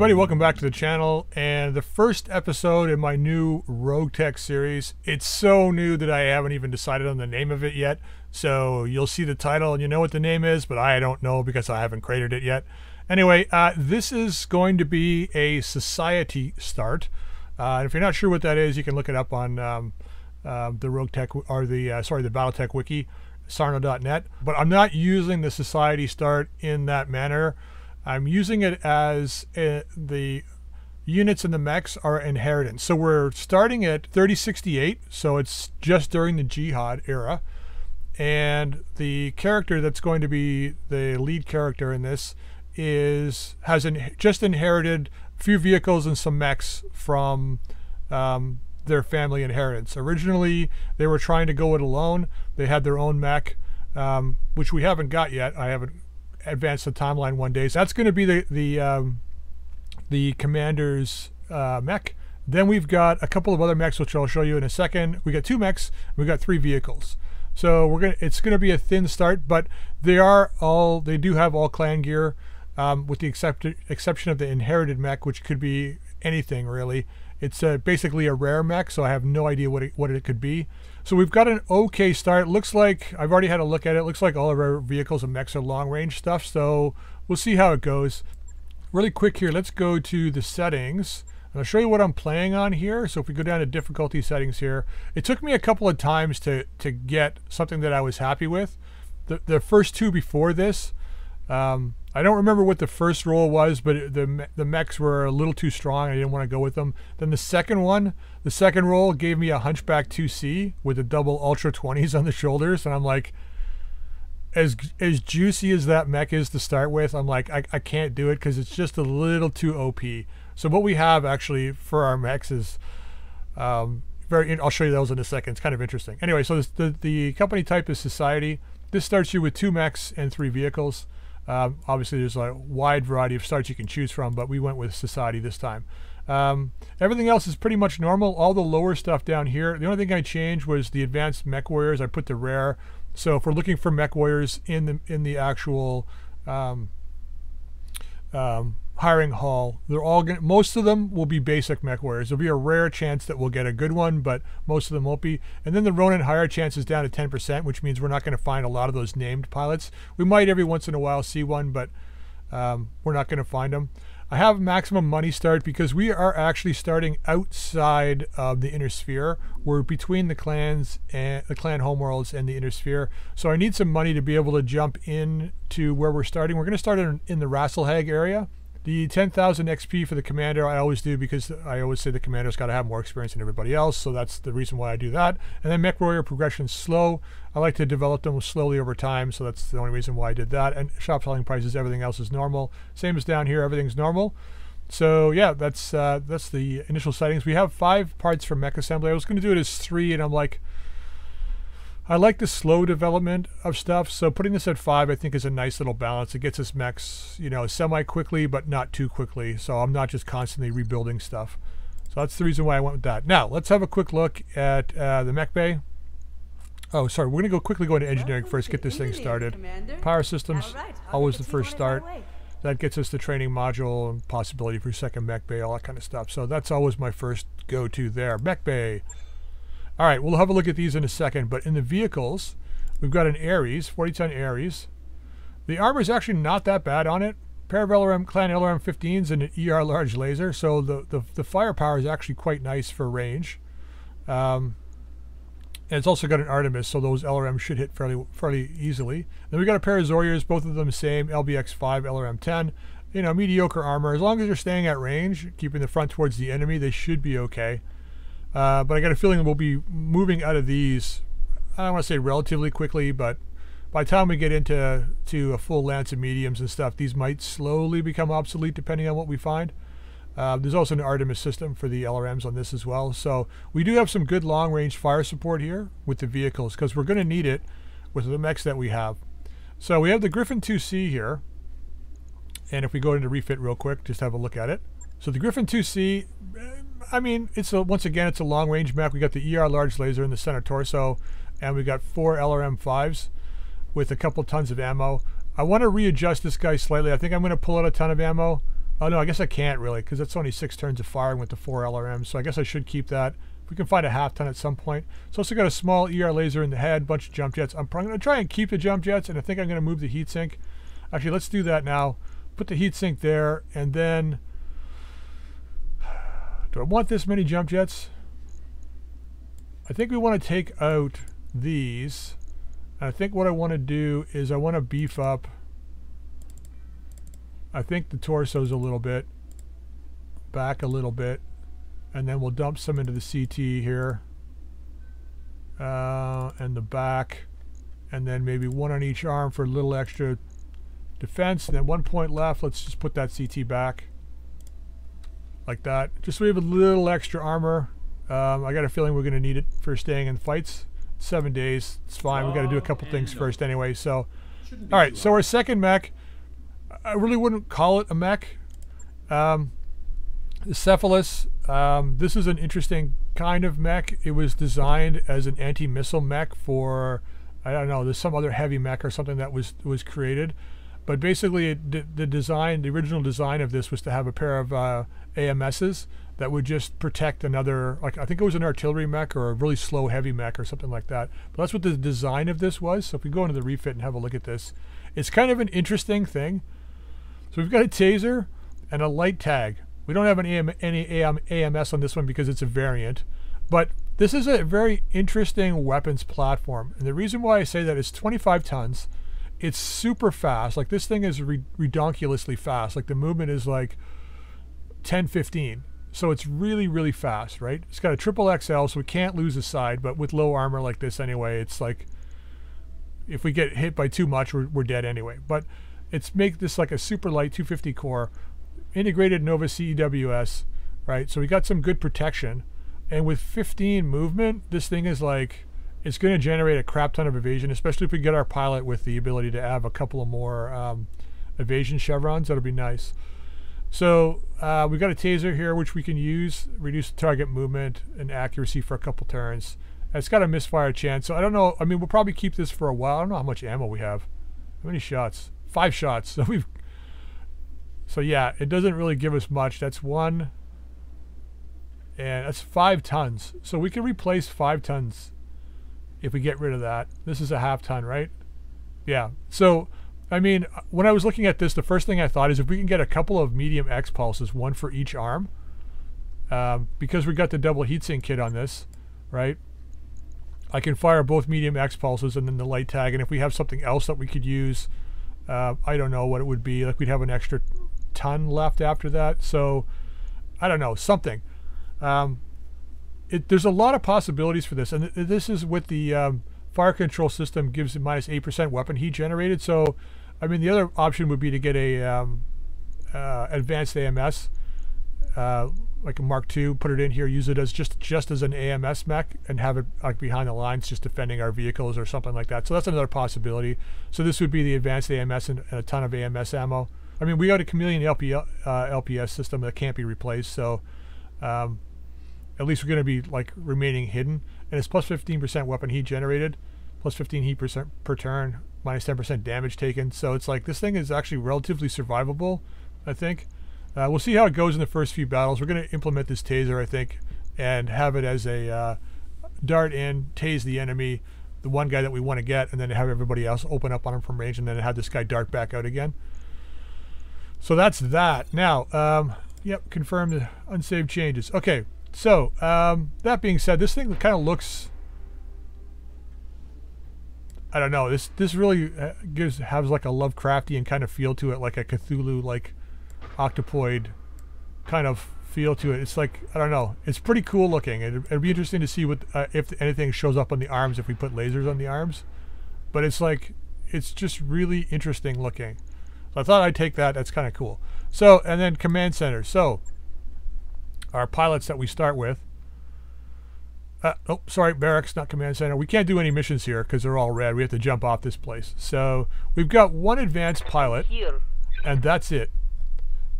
everybody, welcome back to the channel and the first episode in my new Rogue Tech series. It's so new that I haven't even decided on the name of it yet. So you'll see the title and you know what the name is, but I don't know because I haven't created it yet. Anyway, uh, this is going to be a society start. Uh, if you're not sure what that is, you can look it up on um, uh, the Rogue Tech or the uh, sorry the BattleTech wiki, sarna.net. But I'm not using the society start in that manner. I'm using it as uh, the units in the mechs are inheritance. So we're starting at 3068, so it's just during the Jihad era. And the character that's going to be the lead character in this is has in, just inherited a few vehicles and some mechs from um, their family inheritance. Originally, they were trying to go it alone. They had their own mech, um, which we haven't got yet. I haven't advance the timeline one day. So that's going to be the the um, the commander's uh, mech. Then we've got a couple of other mechs, which I'll show you in a second. We got two mechs. We got three vehicles. So we're gonna. It's gonna be a thin start, but they are all. They do have all clan gear, um, with the except, exception of the inherited mech, which could be anything really. It's basically a rare mech, so I have no idea what it, what it could be. So we've got an okay start. Looks like, I've already had a look at it. Looks like all of our vehicles and mechs are long range stuff. So we'll see how it goes. Really quick here, let's go to the settings. And I'll show you what I'm playing on here. So if we go down to difficulty settings here, it took me a couple of times to, to get something that I was happy with. The, the first two before this, um, I don't remember what the first roll was, but the the mechs were a little too strong. I didn't want to go with them. Then the second one, the second roll gave me a Hunchback 2C with the double Ultra 20s on the shoulders, and I'm like, as as juicy as that mech is to start with, I'm like, I, I can't do it because it's just a little too OP. So what we have actually for our mechs is um, very. I'll show you those in a second. It's kind of interesting. Anyway, so this, the the company type is Society. This starts you with two mechs and three vehicles. Um, obviously, there's a wide variety of starts you can choose from, but we went with Society this time. Um, everything else is pretty much normal. All the lower stuff down here, the only thing I changed was the advanced mech warriors. I put the rare. So if we're looking for mech warriors in the in the actual um, um, hiring hall. They're all gonna, most of them will be basic mech warriors. There'll be a rare chance that we'll get a good one, but most of them won't be. And then the Ronin hire chance is down to 10%, which means we're not going to find a lot of those named pilots. We might every once in a while see one, but um, we're not going to find them. I have maximum money start because we are actually starting outside of the inner sphere. We're between the clans and the clan homeworlds and the inner sphere. So I need some money to be able to jump in to where we're starting. We're going to start in, in the Rasalhague area. The 10,000 XP for the commander I always do because I always say the commander's got to have more experience than everybody else, so that's the reason why I do that. And then Mech Warrior progression slow. I like to develop them slowly over time, so that's the only reason why I did that. And shop selling prices, everything else is normal. Same as down here, everything's normal. So yeah, that's uh, that's the initial settings. We have five parts for mech assembly. I was going to do it as three, and I'm like, I like the slow development of stuff, so putting this at five I think is a nice little balance. It gets us mechs, you know, semi-quickly, but not too quickly, so I'm not just constantly rebuilding stuff. So that's the reason why I went with that. Now, let's have a quick look at uh, the mech bay. Oh, sorry, we're going to go quickly go into engineering first, get this thing started. Power systems, always the first start. That gets us the training module and possibility for second mech bay, all that kind of stuff. So that's always my first go-to there. Mech bay. All right, we'll have a look at these in a second, but in the vehicles, we've got an Ares, 40-ton Ares. The armor is actually not that bad on it. Pair of LRM, Clan LRM 15s and an ER large laser, so the, the, the firepower is actually quite nice for range. Um, and it's also got an Artemis, so those LRMs should hit fairly fairly easily. Then we got a pair of Zoriers, both of them same, LBX5, LRM10. You know, mediocre armor. As long as they're staying at range, keeping the front towards the enemy, they should be okay. Uh, but I got a feeling we'll be moving out of these, I don't want to say relatively quickly, but by the time we get into to a full lance of mediums and stuff, these might slowly become obsolete depending on what we find. Uh, there's also an Artemis system for the LRMs on this as well. So we do have some good long-range fire support here with the vehicles because we're going to need it with the mechs that we have. So we have the Griffin 2C here. And if we go into refit real quick, just have a look at it. So the Griffin 2C, I mean, it's a, once again, it's a long range mech. We got the ER large laser in the center torso, and we got four LRM fives with a couple tons of ammo. I want to readjust this guy slightly. I think I'm going to pull out a ton of ammo. Oh no, I guess I can't really because that's only six turns of firing with the four LRMs. So I guess I should keep that. We can find a half ton at some point. So also got a small ER laser in the head, bunch of jump jets. I'm probably going to try and keep the jump jets, and I think I'm going to move the heatsink. Actually, let's do that now. Put the heatsink there, and then do I want this many jump jets? I think we want to take out these. I think what I want to do is I want to beef up I think the torso's a little bit back a little bit and then we'll dump some into the CT here uh, and the back and then maybe one on each arm for a little extra defense and then one point left let's just put that CT back like that. Just so we have a little extra armor. Um, I got a feeling we're gonna need it for staying in fights. Seven days it's fine. We got to do a couple things first anyway so. All right so our second mech I really wouldn't call it a mech. Um, the Cephalus, um, this is an interesting kind of mech. It was designed as an anti-missile mech for, I don't know, there's some other heavy mech or something that was was created. But basically, it, the design, the original design of this was to have a pair of uh, AMSs that would just protect another, like I think it was an artillery mech or a really slow heavy mech or something like that. But that's what the design of this was. So if we go into the refit and have a look at this, it's kind of an interesting thing. So we've got a taser and a light tag. We don't have any, AM, any AM, AMS on this one because it's a variant. But this is a very interesting weapons platform. And the reason why I say that is 25 tons. It's super fast. Like this thing is re redonkulously fast. Like the movement is like 10, 15. So it's really, really fast, right? It's got a triple XL, so we can't lose a side. But with low armor like this anyway, it's like if we get hit by too much, we're, we're dead anyway. But it's make this like a super light 250 core, integrated Nova CEWS, right? So we got some good protection. And with 15 movement, this thing is like, it's going to generate a crap ton of evasion, especially if we get our pilot with the ability to have a couple of more um, evasion chevrons. That'll be nice. So uh, we've got a taser here, which we can use, reduce target movement and accuracy for a couple turns. it's got a misfire chance. So I don't know. I mean, we'll probably keep this for a while. I don't know how much ammo we have. How many shots? five shots. So we've so yeah, it doesn't really give us much. That's one and that's five tons. So we can replace five tons if we get rid of that. This is a half ton, right? Yeah. So I mean, when I was looking at this, the first thing I thought is if we can get a couple of medium X pulses, one for each arm, um, because we got the double heatsink kit on this, right? I can fire both medium X pulses and then the light tag. And if we have something else that we could use uh, I don't know what it would be. Like we'd have an extra ton left after that. So I don't know, something. Um, it, there's a lot of possibilities for this. And th this is with the um, fire control system gives minus 8% weapon heat generated. So, I mean, the other option would be to get a um, uh, advanced AMS. Uh, like a Mark II, put it in here, use it as just just as an AMS mech, and have it like behind the lines, just defending our vehicles or something like that. So that's another possibility. So this would be the advanced AMS and, and a ton of AMS ammo. I mean, we got a Chameleon LP, uh, LPS system that can't be replaced, so um, at least we're going to be like remaining hidden. And it's plus 15% weapon heat generated, plus 15 heat percent per turn, minus 10% damage taken. So it's like this thing is actually relatively survivable, I think. Uh, we'll see how it goes in the first few battles. We're going to implement this taser, I think, and have it as a uh, dart in, tase the enemy, the one guy that we want to get, and then have everybody else open up on him from range, and then have this guy dart back out again. So that's that. Now, um, yep, confirm the unsaved changes. Okay, so um, that being said, this thing kind of looks. I don't know. This this really uh, gives has like a Lovecraftian kind of feel to it, like a Cthulhu like octopoid kind of feel to it. It's like I don't know. It's pretty cool looking. It'd, it'd be interesting to see what uh, if anything shows up on the arms if we put lasers on the arms. But it's like it's just really interesting looking. So I thought I'd take that. That's kind of cool. So and then command center. So our pilots that we start with. Uh, oh, sorry, barracks, not command center. We can't do any missions here because they're all red. We have to jump off this place. So we've got one advanced pilot, here. and that's it.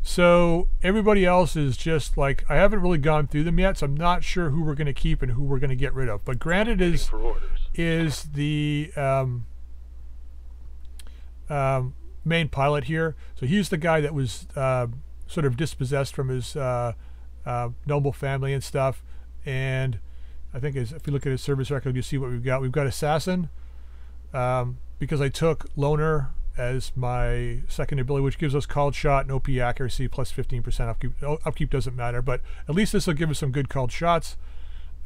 So everybody else is just like I haven't really gone through them yet, so I'm not sure who we're going to keep and who we're going to get rid of. But Granite, is is the um, um, main pilot here. So he's the guy that was uh, sort of dispossessed from his uh, uh, noble family and stuff. And I think if you look at his service record, you see what we've got. We've got assassin um, because I took loner as my second ability, which gives us called shot and OP accuracy plus 15% upkeep. Upkeep doesn't matter, but at least this will give us some good called shots.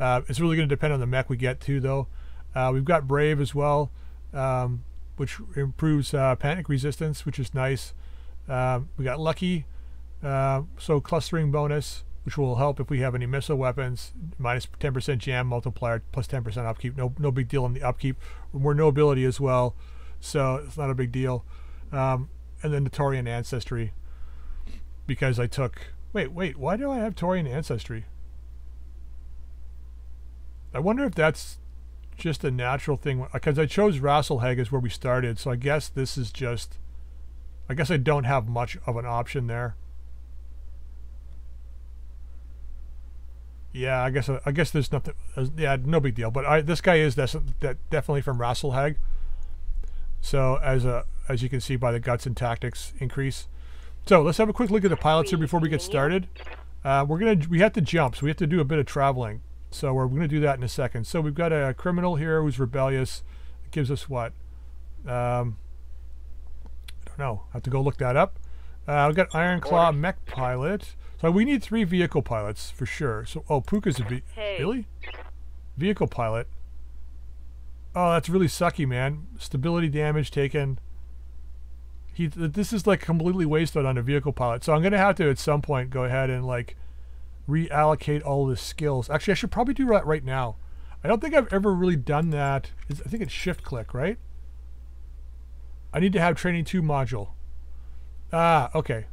Uh, it's really going to depend on the mech we get to, though. Uh, we've got Brave as well, um, which improves uh, panic resistance, which is nice. Um, we got Lucky, uh, so clustering bonus, which will help if we have any missile weapons. Minus 10% jam multiplier, plus 10% upkeep. No, no big deal on the upkeep. We're nobility as well so it's not a big deal. Um, and then the Taurian ancestry, because I took. Wait, wait. Why do I have Taurian ancestry? I wonder if that's just a natural thing because I chose Rasalhague as where we started. So I guess this is just. I guess I don't have much of an option there. Yeah, I guess I guess there's nothing. Yeah, no big deal. But I, this guy is that definitely from Rasalhague. So as a as you can see by the guts and tactics increase. So let's have a quick look at the pilots here before we get started. Uh, we're gonna we have to jump, so we have to do a bit of traveling. So we're gonna do that in a second. So we've got a criminal here who's rebellious. It gives us what? Um, I don't know. I have to go look that up. Uh, we've got Iron Claw mech pilot. So we need three vehicle pilots for sure. So oh, Puka's a ve hey. really vehicle pilot. Oh, that's really sucky, man. Stability damage taken. He, this is like completely wasted on a vehicle pilot. So I'm gonna have to at some point go ahead and like reallocate all the skills. Actually, I should probably do that right now. I don't think I've ever really done that. It's, I think it's shift click, right? I need to have training two module. Ah, okay.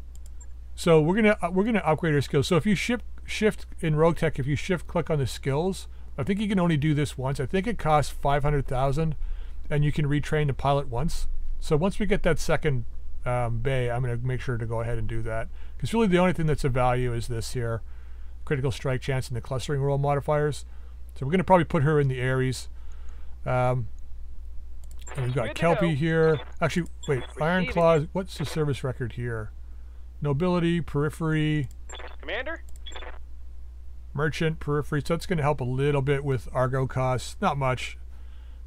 So we're gonna uh, we're gonna upgrade our skills. So if you shift shift in Rogue Tech, if you shift click on the skills, I think you can only do this once. I think it costs 500,000 and you can retrain the pilot once. So once we get that second um, bay, I'm going to make sure to go ahead and do that. Because really the only thing that's of value is this here. Critical strike chance and the clustering roll modifiers. So we're going to probably put her in the Ares. Um, and we've got Kelpie here. Actually, wait, Iron Claws. What's the service record here? Nobility, Periphery. Commander? Merchant, periphery, so it's going to help a little bit with Argo costs. Not much.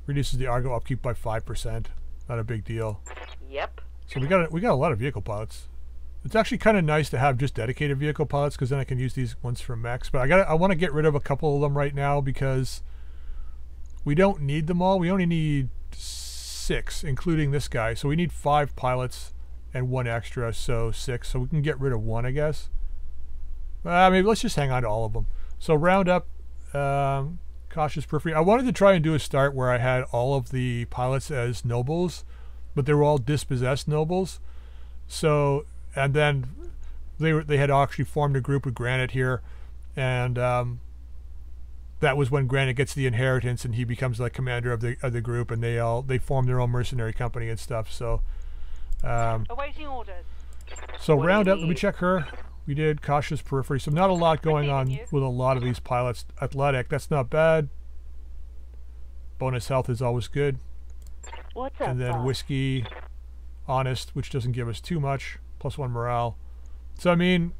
Reduces the Argo upkeep by 5%. Not a big deal. Yep. So we got a, we got a lot of vehicle pilots. It's actually kind of nice to have just dedicated vehicle pilots because then I can use these ones for mechs. But I got I want to get rid of a couple of them right now because we don't need them all. We only need six, including this guy. So we need five pilots and one extra, so six. So we can get rid of one, I guess. Uh, maybe let's just hang on to all of them. So round up um, cautious periphery. I wanted to try and do a start where I had all of the pilots as nobles, but they were all dispossessed nobles. So and then they were they had actually formed a group with Granite here, and um, that was when Granite gets the inheritance and he becomes the commander of the of the group, and they all they form their own mercenary company and stuff. So. Um, Awaiting orders. So what round up. Let me check her. We did cautious periphery, so not a lot going on with a lot of these pilots. Athletic, that's not bad. Bonus health is always good. What's and then boss? whiskey, honest, which doesn't give us too much, plus one morale. So I mean,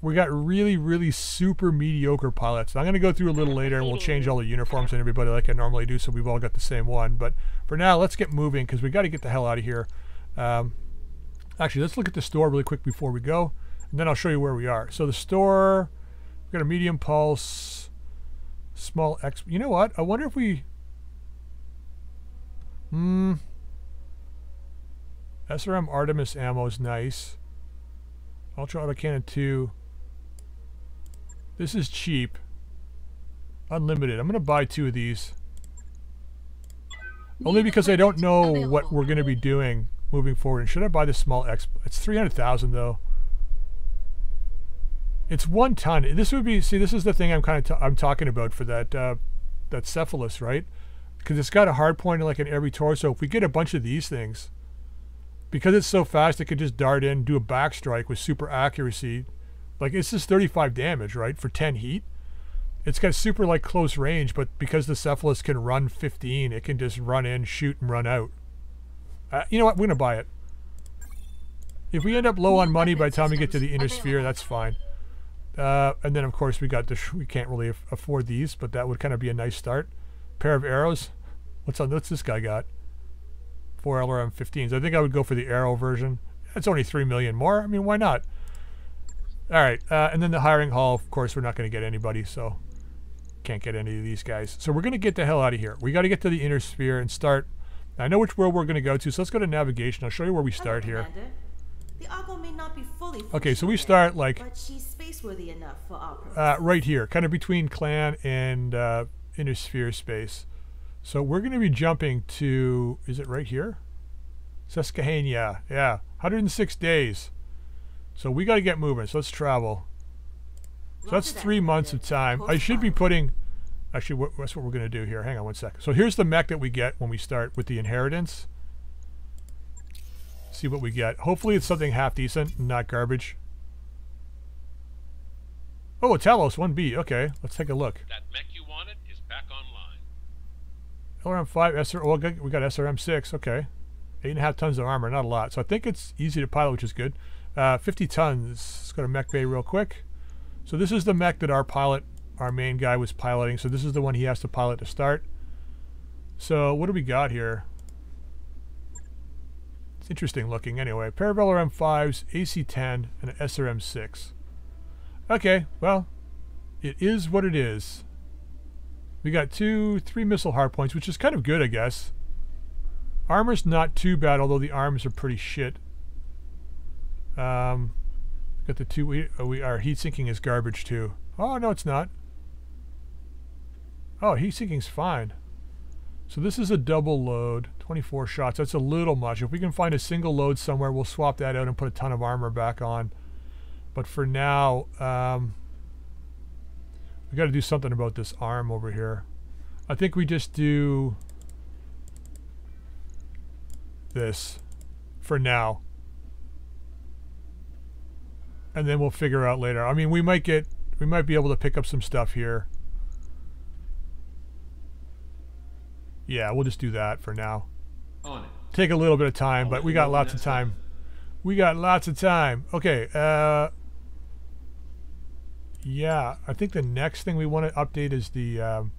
we got really, really super mediocre pilots. I'm going to go through a little later and we'll change all the uniforms and everybody like I normally do so we've all got the same one. But for now, let's get moving because we got to get the hell out of here. Um, actually, let's look at the store really quick before we go. And then I'll show you where we are. So the store, we've got a medium pulse, small X. You know what? I wonder if we... Hmm. SRM Artemis ammo is nice. Ultra Auto Cannon 2. This is cheap. Unlimited. I'm going to buy two of these. Only because I don't know what we're going to be doing moving forward. And should I buy the small X? It's 300,000 though. It's one ton. This would be see. This is the thing I'm kind of I'm talking about for that uh, that cephalus, right? Because it's got a hard point like in every torso. If we get a bunch of these things, because it's so fast, it could just dart in, do a back strike with super accuracy. Like it's just 35 damage, right, for 10 heat. It's got super like close range, but because the cephalus can run 15, it can just run in, shoot, and run out. Uh, you know what? We're gonna buy it. If we end up low on money by the time we get to the inner sphere, that's fine. Uh, and then of course we got the sh- we can't really aff- afford these, but that would kind of be a nice start. Pair of arrows. What's on? What's this guy got? Four LRM-15s. I think I would go for the arrow version. That's only three million more. I mean, why not? All right, uh, and then the hiring hall. Of course, we're not going to get anybody, so can't get any of these guys. So we're going to get the hell out of here. We got to get to the inner sphere and start. I know which world we're going to go to, so let's go to navigation. I'll show you where we Hello, start here. The Argo may not be fully Okay, so we start like but she's space-worthy enough for uh, right here, kind of between clan and uh, inner sphere space. So we're going to be jumping to, is it right here? Susquehanna, yeah, 106 days. So we got to get moving. So let's travel. So that's three months of time. I should be putting, actually, what, that's what we're going to do here. Hang on one second. So here's the mech that we get when we start with the inheritance. See what we get. Hopefully it's something half decent not garbage. Oh, a Talos 1B. Okay, let's take a look. That mech you wanted is back online. LRM 5, SR, well, we got SRM 6. Okay. Eight and a half tons of armor, not a lot. So I think it's easy to pilot, which is good. Uh, 50 tons. Let's go to mech bay real quick. So this is the mech that our pilot, our main guy was piloting. So this is the one he has to pilot to start. So what do we got here? It's interesting looking anyway. Pair of LRM 5s, AC-10, and an SRM 6. Okay, well, it is what it is. We got two, three missile hardpoints, which is kind of good, I guess. Armor's not too bad, although the arms are pretty shit. Um, got the two. We, uh, we our heat sinking is garbage too. Oh no, it's not. Oh, heat sinking's fine. So this is a double load, 24 shots. That's a little much. If we can find a single load somewhere, we'll swap that out and put a ton of armor back on. But for now, um, we got to do something about this arm over here. I think we just do this for now. And then we'll figure out later. I mean, we might get, we might be able to pick up some stuff here. Yeah, we'll just do that for now. On it. Take a little bit of time, I'll but we got lots of that's time. We got lots of time. Okay, uh yeah, I think the next thing we want to update is the um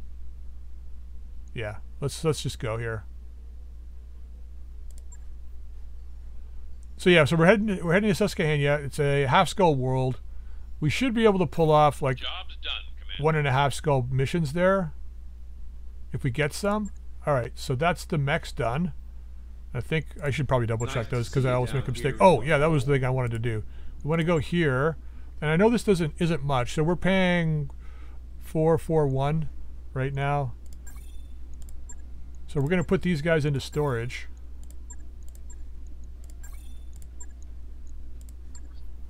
Yeah, let's let's just go here. So yeah, so we're heading we're heading to Susquehanna. It's a half skull world. We should be able to pull off like Job's done, one and a half skull missions there. If we get some. All right, so that's the mechs done. I think I should probably double check Nice those because I always make a mistake. Oh yeah, that was the thing I wanted to do. We want to go here, and I know this doesn't isn't much, so we're paying four four one right now. So we're gonna put these guys into storage.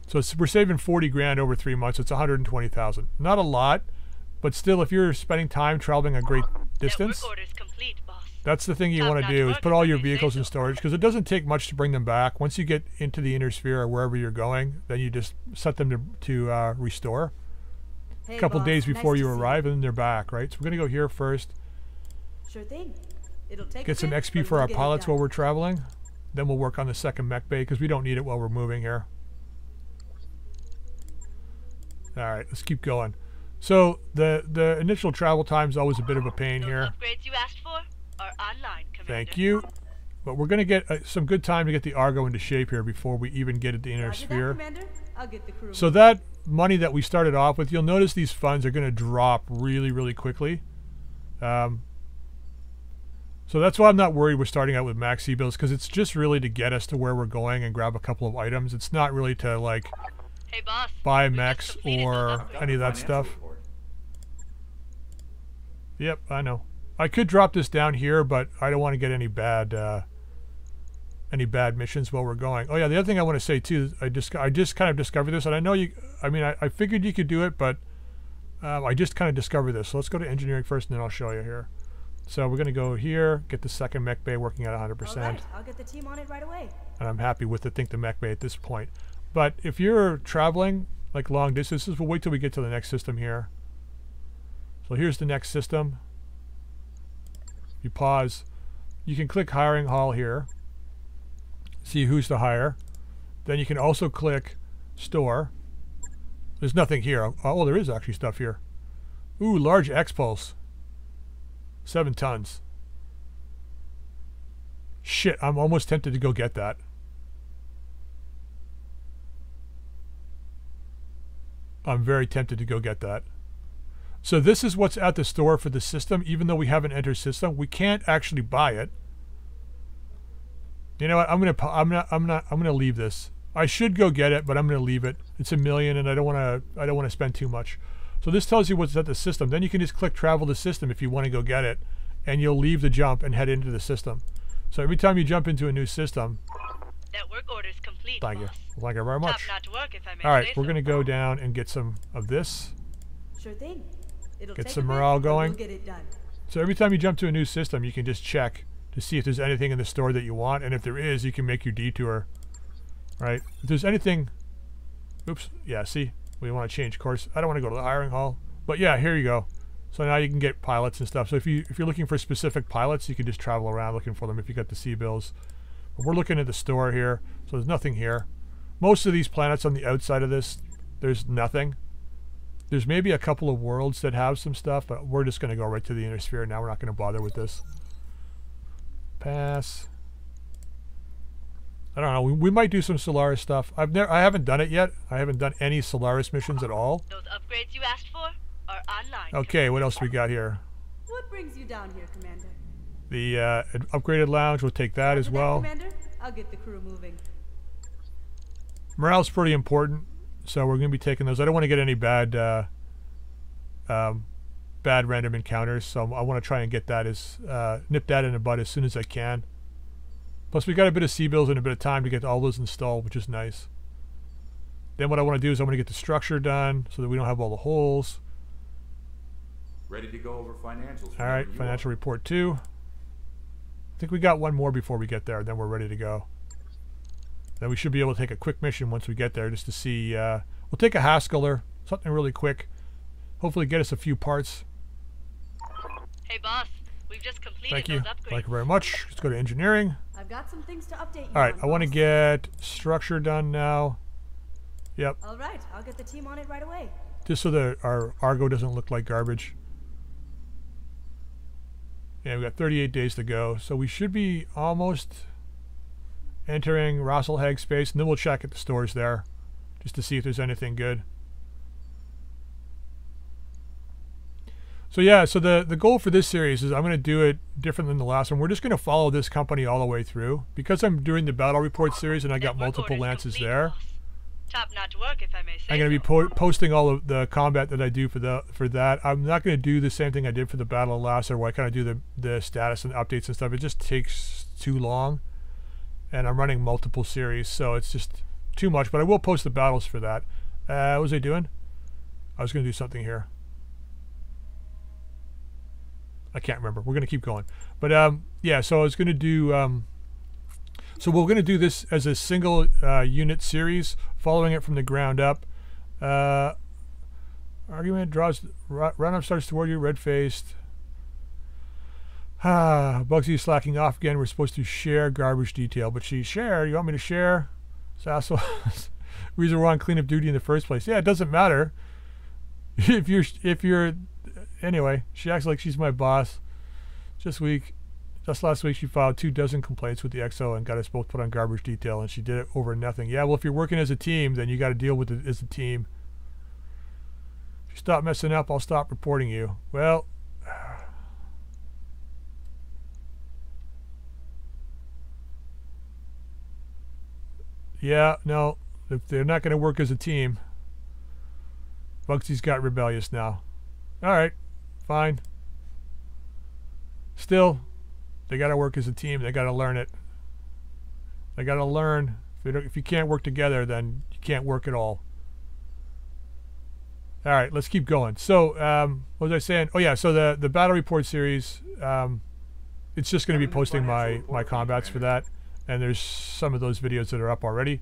So we're saving 40 grand over three months. It's 120,000. Not a lot, but still, if you're spending time traveling a great distance, Network orders complete, boss. that's the thing you want to do is put all your vehicles in storage because it doesn't take much to bring them back. Once you get into the inner sphere or wherever you're going, then you just set them to, to uh, restore Hey, a couple boss, days before to you arrive, and then they're back, right? So we're going to go here first, Sure thing. It'll take get some bit, XP for our pilots while we're traveling. Then we'll work on the second mech bay because we don't need it while we're moving here. All right, let's keep going. So the the initial travel time is always a bit of a pain Those here. upgrades you asked for are online, Commander. Thank you. But we're going to get uh, some good time to get the Argo into shape here before we even get at the inner Roger sphere. Commander. I'll get the crew. So that money that we started off with, you'll notice these funds are going to drop really, really quickly. Um, so that's why I'm not worried we're starting out with max bills because it's just really to get us to where we're going and grab a couple of items. It's not really to like Hey, boss. buy we just mechs completed those or any of that stuff. Yep, I know. I could drop this down here, but I don't want to get any bad uh, any bad missions while we're going. Oh yeah, the other thing I want to say too, I just I just kind of discovered this, and I know you. I mean, I, I figured you could do it, but um, I just kind of discovered this. So let's go to engineering first, and then I'll show you here. So we're gonna go here, get the second mech bay working at 100%, All right, I'll get the team on it right away. and I'm happy with the think the mech bay at this point. But if you're traveling like long distances, we'll wait till we get to the next system here. So here's the next system. You pause. You can click hiring hall here. See who's to hire. Then you can also click store. There's nothing here. Uh, oh, there is actually stuff here. Ooh, large X-Pulse. Seven tons. Shit, I'm almost tempted to go get that. I'm very tempted to go get that. So this is what's at the store for the system. Even though we haven't entered system, we can't actually buy it. You know what? I'm gonna. I'm not. I'm not. I'm gonna leave this. I should go get it, but I'm gonna leave it. It's a million, and I don't want to. I don't want to spend too much. So this tells you what's at the system. Then you can just click travel the system if you want to go get it, and you'll leave the jump and head into the system. So every time you jump into a new system, Network orders complete, thank you, boss. thank you very much. Top-notch work, if I may All right, say we're so. gonna go down and get some of this. Sure thing. It'll Get some morale we'll going. get it done. So every time you jump to a new system, you can just check to see if there's anything in the store that you want, and if there is, you can make your detour. Right? If there's anything, oops, yeah. See, we want to change course. I don't want to go to the hiring hall, but yeah, here you go. So now you can get pilots and stuff. So if you if you're looking for specific pilots, you can just travel around looking for them. If you got the C-bills, but we're looking at the store here, so there's nothing here. Most of these planets on the outside of this, there's nothing. There's maybe a couple of worlds that have some stuff, but we're just going to go right to the inner sphere now. We're not going to bother with this. Pass. I don't know. We, we might do some Solaris stuff. I've never. I haven't done it yet. I haven't done any Solaris missions at all. Those upgrades you asked for are online. Okay, what else we got here? What brings you down here, Commander? The uh, upgraded lounge. We'll take that as After well. Commander, I'll get the crew moving. Morale's pretty important, so we're going to be taking those. I don't want to get any bad, uh, um, bad random encounters, so I want to try and get that as uh, nip that in the bud as soon as I can. Plus, we got a bit of C-bills and a bit of time to get all those installed, which is nice. Then what I want to do is I want to get the structure done so that we don't have all the holes. Ready to go over financials. All right, financial are. report two. I think we got one more before we get there, then we're ready to go. Then we should be able to take a quick mission once we get there just to see. Uh, we'll take a Haskeller, something really quick. Hopefully, get us a few parts. Hey, boss. We've just completed Thank you. those upgrades. Thank you very much. Let's go to engineering. I've got some things to update you All right, on, I want to get structure done now. Yep, All right, I'll get the team on it right away. just so that our Argo doesn't look like garbage. Yeah, we got 38 days to go, so we should be almost entering Rasalhague space, and then we'll check at the stores there, just to see if there's anything good. So yeah, so the the goal for this series is I'm going to do it different than the last one. We're just going to follow this company all the way through because I'm doing the battle report series and I got multiple lances there. Work, if I may say I'm going to be po- posting all of the combat that I do for the for that. I'm not going to do the same thing I did for the Battle of Lasser, where I kind of do the the status and updates and stuff. It just takes too long, and I'm running multiple series, so it's just too much. But I will post the battles for that. Uh, what was I doing? I was going to do something here. I can't remember. We're going to keep going, but um, yeah. So I was going to do. Um, so we're going to do this as a single uh, unit series, following it from the ground up. Uh, argument draws run starts toward you, red faced. Ah, Bugsy slacking off again. We're supposed to share garbage detail, but she share. You want me to share? Sasso, reason we're on cleanup duty in the first place. Yeah, it doesn't matter. if you're if you're anyway, she acts like she's my boss. Just week, just last week, she filed two dozen complaints with the XO and got us both put on garbage detail, and she did it over nothing. Yeah, well, if you're working as a team, then you got to deal with it as a team. If you stop messing up, I'll stop reporting you. Well, yeah, no, if they're not going to work as a team. Bugsy's got rebellious now. All right, fine. Still, they got to work as a team. They got to learn it. They got to learn. If, if you can't work together, then you can't work at all. All right, let's keep going. So, um, what was I saying? Oh yeah, so the the battle report series, um, it's just going to be posting my my report for you, combats for that, and there's some of those videos that are up already.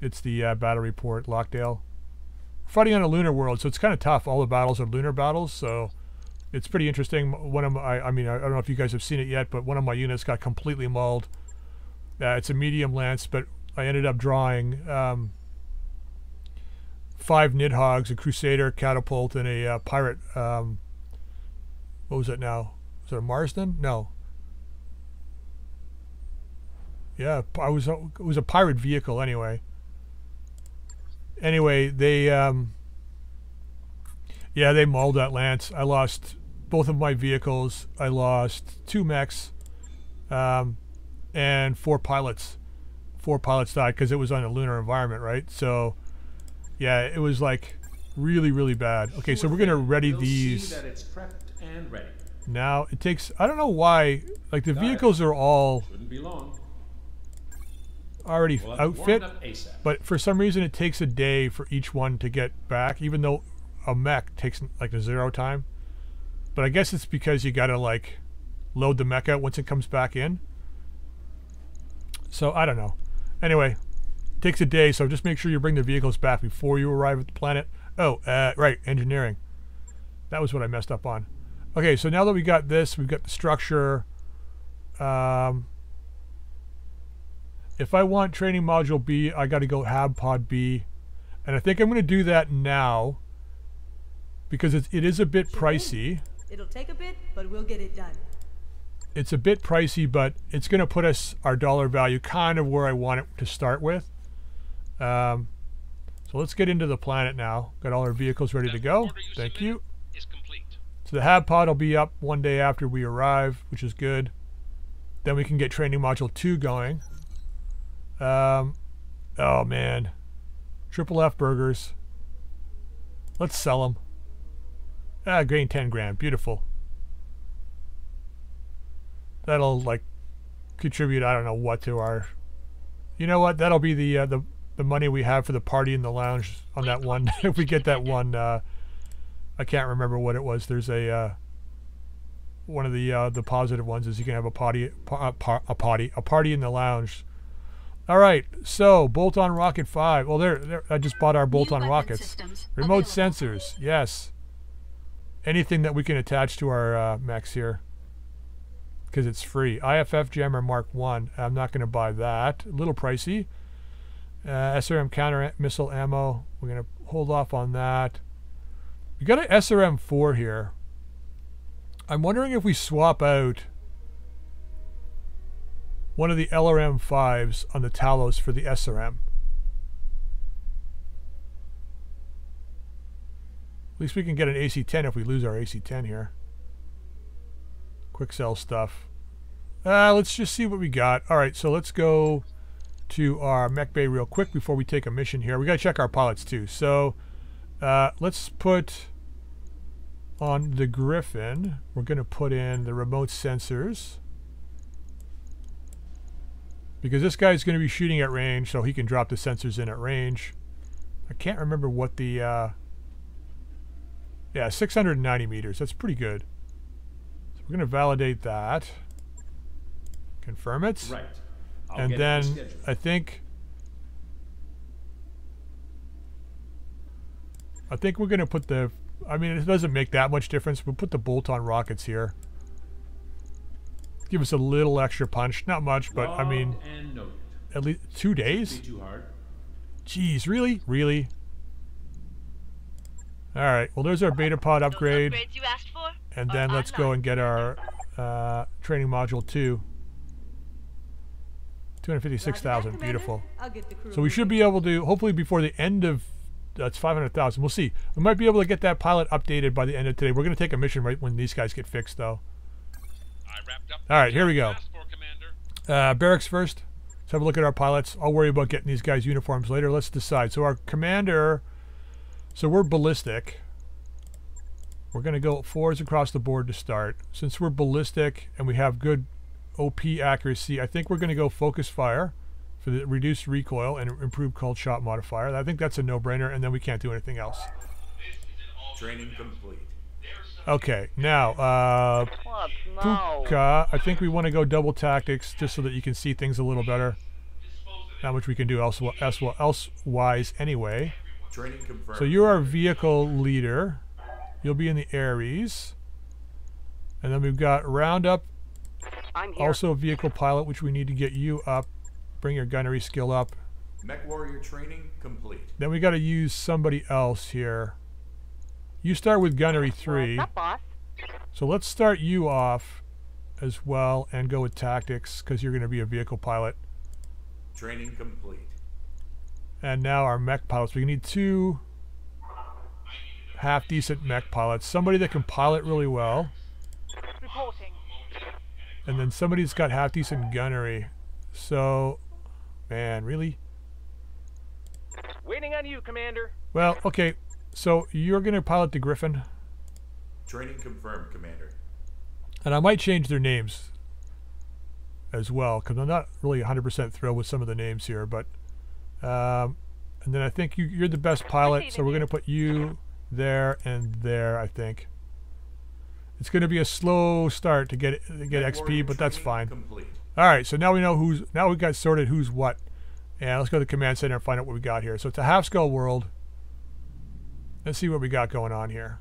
It's the uh, battle report Lockdale, fighting on a lunar world, so it's kind of tough. All the battles are lunar battles, so it's pretty interesting. One of my, I mean, I don't know if you guys have seen it yet, but one of my units got completely mauled. Uh, it's a medium lance, but I ended up drawing um, five Nidhogg's, a Crusader, catapult, and a uh, pirate. Um, what was it now? Was it a Marsden? No. Yeah, I was. It was a pirate vehicle anyway. Anyway, they. Um, yeah, they mauled that lance. I lost both of my vehicles. I lost two mechs, um, and four pilots. Four pilots died because it was on a lunar environment, right? So, yeah, it was like really, really bad. Okay, so we're gonna ready these See that it's prepped and ready. now. It takes. I don't know why. Like the vehicles are all Shouldn't be long. Already We'll outfit, warmed up ASAP. but for some reason it takes a day for each one to get back, even though a mech takes like a zero time. But I guess it's because you gotta like load the mech out once it comes back in. So I don't know. Anyway, takes a day, so just make sure you bring the vehicles back before you arrive at the planet. Oh, uh, right, engineering. That was what I messed up on. Okay, so now that we got this, we've got the structure. Um, if I want training module B, I got to go hab pod B. And I think I'm going to do that now because it, it is a bit pricey. It'll take a bit, but we'll get it done. It's a bit pricey, but it's going to put us our dollar value kind of where I want it to start with. Um, so let's get into the planet now. Got all our vehicles ready to go. you Thank you. Is complete. So the hab pod will be up one day after we arrive, which is good. Then we can get training module two going. Um, oh man, triple F burgers. Let's sell them. Ah, gain ten grand. Beautiful. That'll like contribute. I don't know what to our. You know what? That'll be the uh, the the money we have for the party in the lounge on that one. if we get that one. Uh, I can't remember what it was. There's a uh, one of the uh, the positive ones is you can have a party pa- a a party a party in the lounge. All right, so bolt on rocket five. Well, there, there I just bought our bolt on rockets. Remote sensors, yes. Anything that we can attach to our uh, mechs here, because it's free. IFF jammer Mark One. I'm not going to buy that. A little pricey. Uh, SRM counter missile ammo. We're going to hold off on that. We got an SRM four here. I'm wondering if we swap out one of the LRM fives on the Talos for the SRM. At least we can get an AC-10 if we lose our AC-10 here. Quick sell stuff. Uh, let's just see what we got. All right, so let's go to our mech bay real quick before we take a mission here. We got to check our pilots too. So uh, let's put on the Griffin, we're going to put in the remote sensors. Because this guy's going to be shooting at range, so he can drop the sensors in at range. I can't remember what the... Uh, yeah, 690 meters. That's pretty good. So we're going to validate that. Confirm it. Right. I'll and then. I think... I think we're going to put the... I mean, it doesn't make that much difference. We'll put the bolt-on rockets here. Give us a little extra punch. Not much, but I mean, and at least two days? too hard. Jeez, really? Really? Alright, well there's our beta pod upgrade. you asked for? And then let's go and get our uh, training module 2. 256,000, Roger that, Commander. beautiful. I'll get the crew So we should be able to, hopefully before the end of, that's 500,000. We'll see. We might be able to get that pilot updated by the end of today. We're going to take a mission right when these guys get fixed though. I wrapped up. All right, here we go. For, Commander. Uh, barracks first. Let's have a look at our pilots. I'll worry about getting these guys uniforms later. Let's decide. So our commander, so we're ballistic. We're going to go fours across the board to start. Since we're ballistic and we have good OP accuracy, I think we're going to go focus fire for the reduced recoil and improved called shot modifier. I think that's a no-brainer, and then we can't do anything else. Training complete. Okay, now, uh, What? No. Puka, I think we want to go double tactics just so that you can see things a little better. Not much we can do else, else, elsewise anyway. Training confirmed. So you're our vehicle leader. You'll be in the Ares. And then we've got Roundup, I'm here. also vehicle pilot, which we need to get you up. Bring your gunnery skill up. Mech warrior training complete. Then we got to use somebody else here. You start with gunnery three. What's up, boss? So let's start you off as well and go with tactics because you're going to be a vehicle pilot. Training complete. And now our mech pilots. We need two half decent mech pilots. Somebody that can pilot really well. Reporting. And then somebody that's got half decent gunnery. So, man, really? Waiting on you, Commander. Well, okay. So you're going to pilot the Griffin. Training confirmed, Commander. And I might change their names as well because I'm not really 100% thrilled with some of the names here. But um, and then I think you, you're the best pilot, so we're going to put you there and there. I think it's going to be a slow start to get to get Mech XP, but that's fine. Complete. All right, so now we know who's now we've got sorted who's what. And let's go to the command center and find out what we got here. So it's a half skull world. Let's see what we got going on here.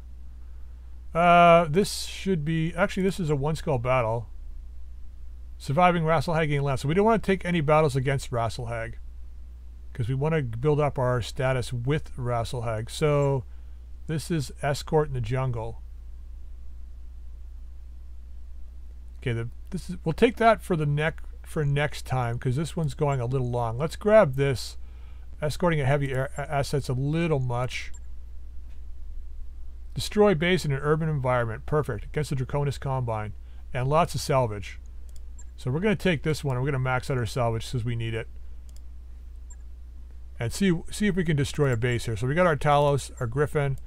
Uh, this should be actually this is a one skull battle. Surviving Rasalhague getting left. So we don't want to take any battles against Rasalhague. Because we want to build up our status with Rasalhague. So this is escort in the jungle. Okay, the, this is we'll take that for the neck for next time because this one's going a little long. Let's grab this. Escorting a heavy air, assets a little much. Destroy base in an urban environment. Perfect. Against the Draconis Combine. And lots of salvage. So we're going to take this one. and We're going to max out our salvage because we need it. And see see if we can destroy a base here. So we got our Talos, our Griffin,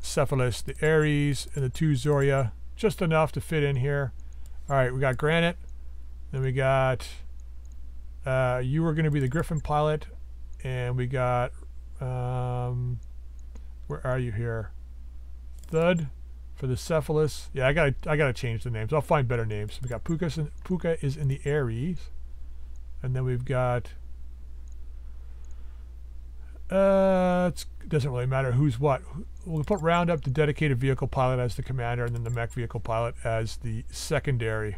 Cephalus, the Ares, and the two Zoria. Just enough to fit in here. All right, we got Granite. Then we got... Uh, you were going to be the Griffin pilot. And we got... Um, where are you here? Thud for the Cephalus. Yeah, I gotta I gotta change the names. I'll find better names. We got Puka. Puka is in the Ares, and then we've got. Uh, it doesn't really matter who's what. We'll put Roundup, the dedicated vehicle pilot, as the commander, and then the mech vehicle pilot as the secondary.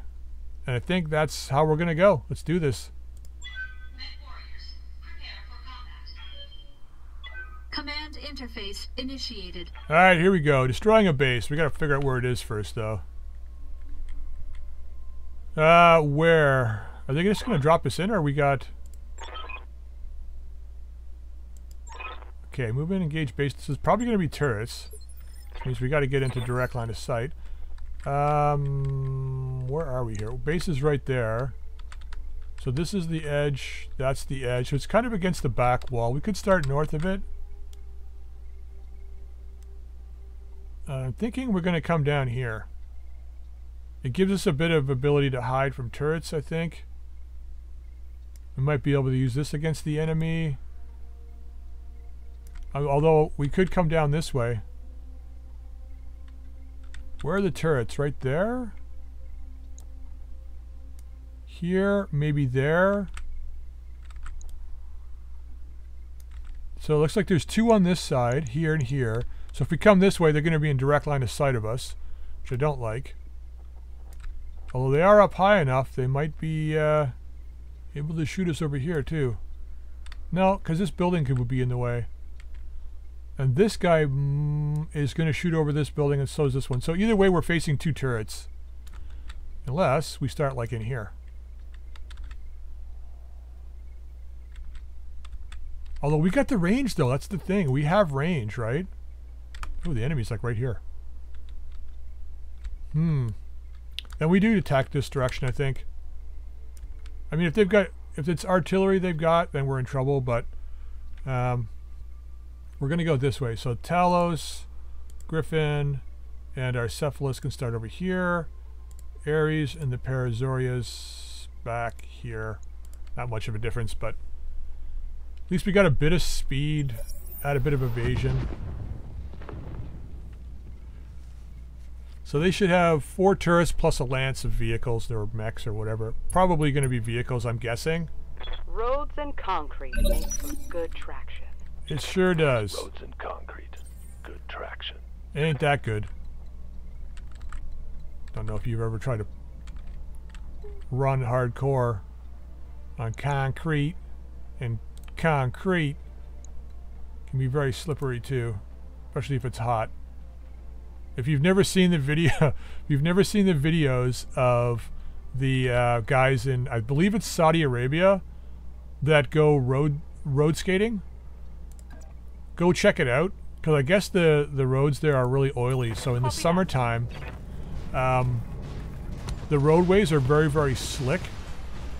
And I think that's how we're gonna go. Let's do this. Command interface initiated. All right, here we go. Destroying a base. We got to figure out where it is first, though. Uh, where? Are they just going to drop us in, or we got... Okay, move in, engage base. This is probably going to be turrets. Which means we got to get into direct line of sight. Um, where are we here? Base is right there. So this is the edge. That's the edge. So it's kind of against the back wall. We could start north of it. Uh, I'm thinking we're going to come down here. It gives us a bit of ability to hide from turrets, I think. We might be able to use this against the enemy. Although, we could come down this way. Where are the turrets? Right there? Here? Maybe there? So it looks like there's two on this side, here and here. So if we come this way, they're going to be in direct line of sight of us, which I don't like. Although they are up high enough, they might be uh, able to shoot us over here too. No, because this building could be in the way. And this guy mm, is going to shoot over this building, and so is this one. So either way, we're facing two turrets. Unless we start like in here. Although we got the range though, that's the thing. We have range, right? Oh, the enemy's like right here. Hmm. And we do attack this direction, I think. I mean, if they've got, if it's artillery they've got, then we're in trouble, but um, we're going to go this way. So Talos, Griffin, and our Cephalus can start over here. Ares and the Parazorias back here. Not much of a difference, but at least we got a bit of speed, add a bit of evasion. So they should have four turrets plus a lance of vehicles or mechs or whatever. Probably going to be vehicles, I'm guessing. Roads and concrete make for good traction. It sure does. Roads and concrete. Good traction. It ain't that good. Don't know if you've ever tried to run hardcore on concrete and concrete can be very slippery too, especially if it's hot. If you've never seen the video, if you've never seen the videos of the uh, guys in, I believe it's Saudi Arabia, that go road road skating, go check it out because I guess the the roads there are really oily. So in the summertime, um, the roadways are very very slick.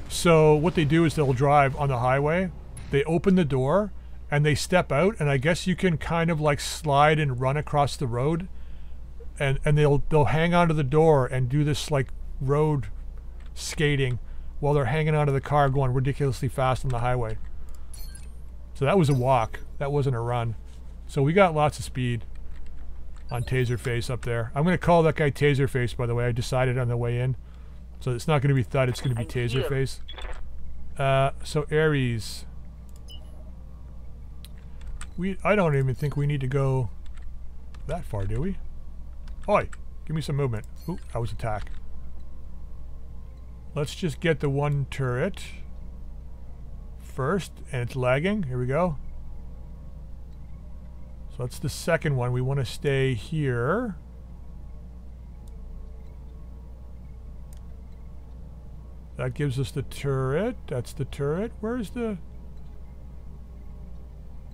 So what they do is they'll drive on the highway, they open the door, and they step out, and I guess you can kind of like slide and run across the road, and and they'll they'll hang onto the door and do this like road skating while they're hanging onto the car going ridiculously fast on the highway. So that was a walk. That wasn't a run. So we got lots of speed on Taserface up there. I'm going to call that guy Taserface, by the way. I decided on the way in. So it's not going to be Thud, it's going to be Taserface. Uh, so Ares. We, I don't even think we need to go that far, do we? Oi, give me some movement. Ooh, I was attacked. Let's just get the one turret first, and it's lagging. Here we go. So that's the second one. We want to stay here. That gives us the turret. That's the turret. Where's the...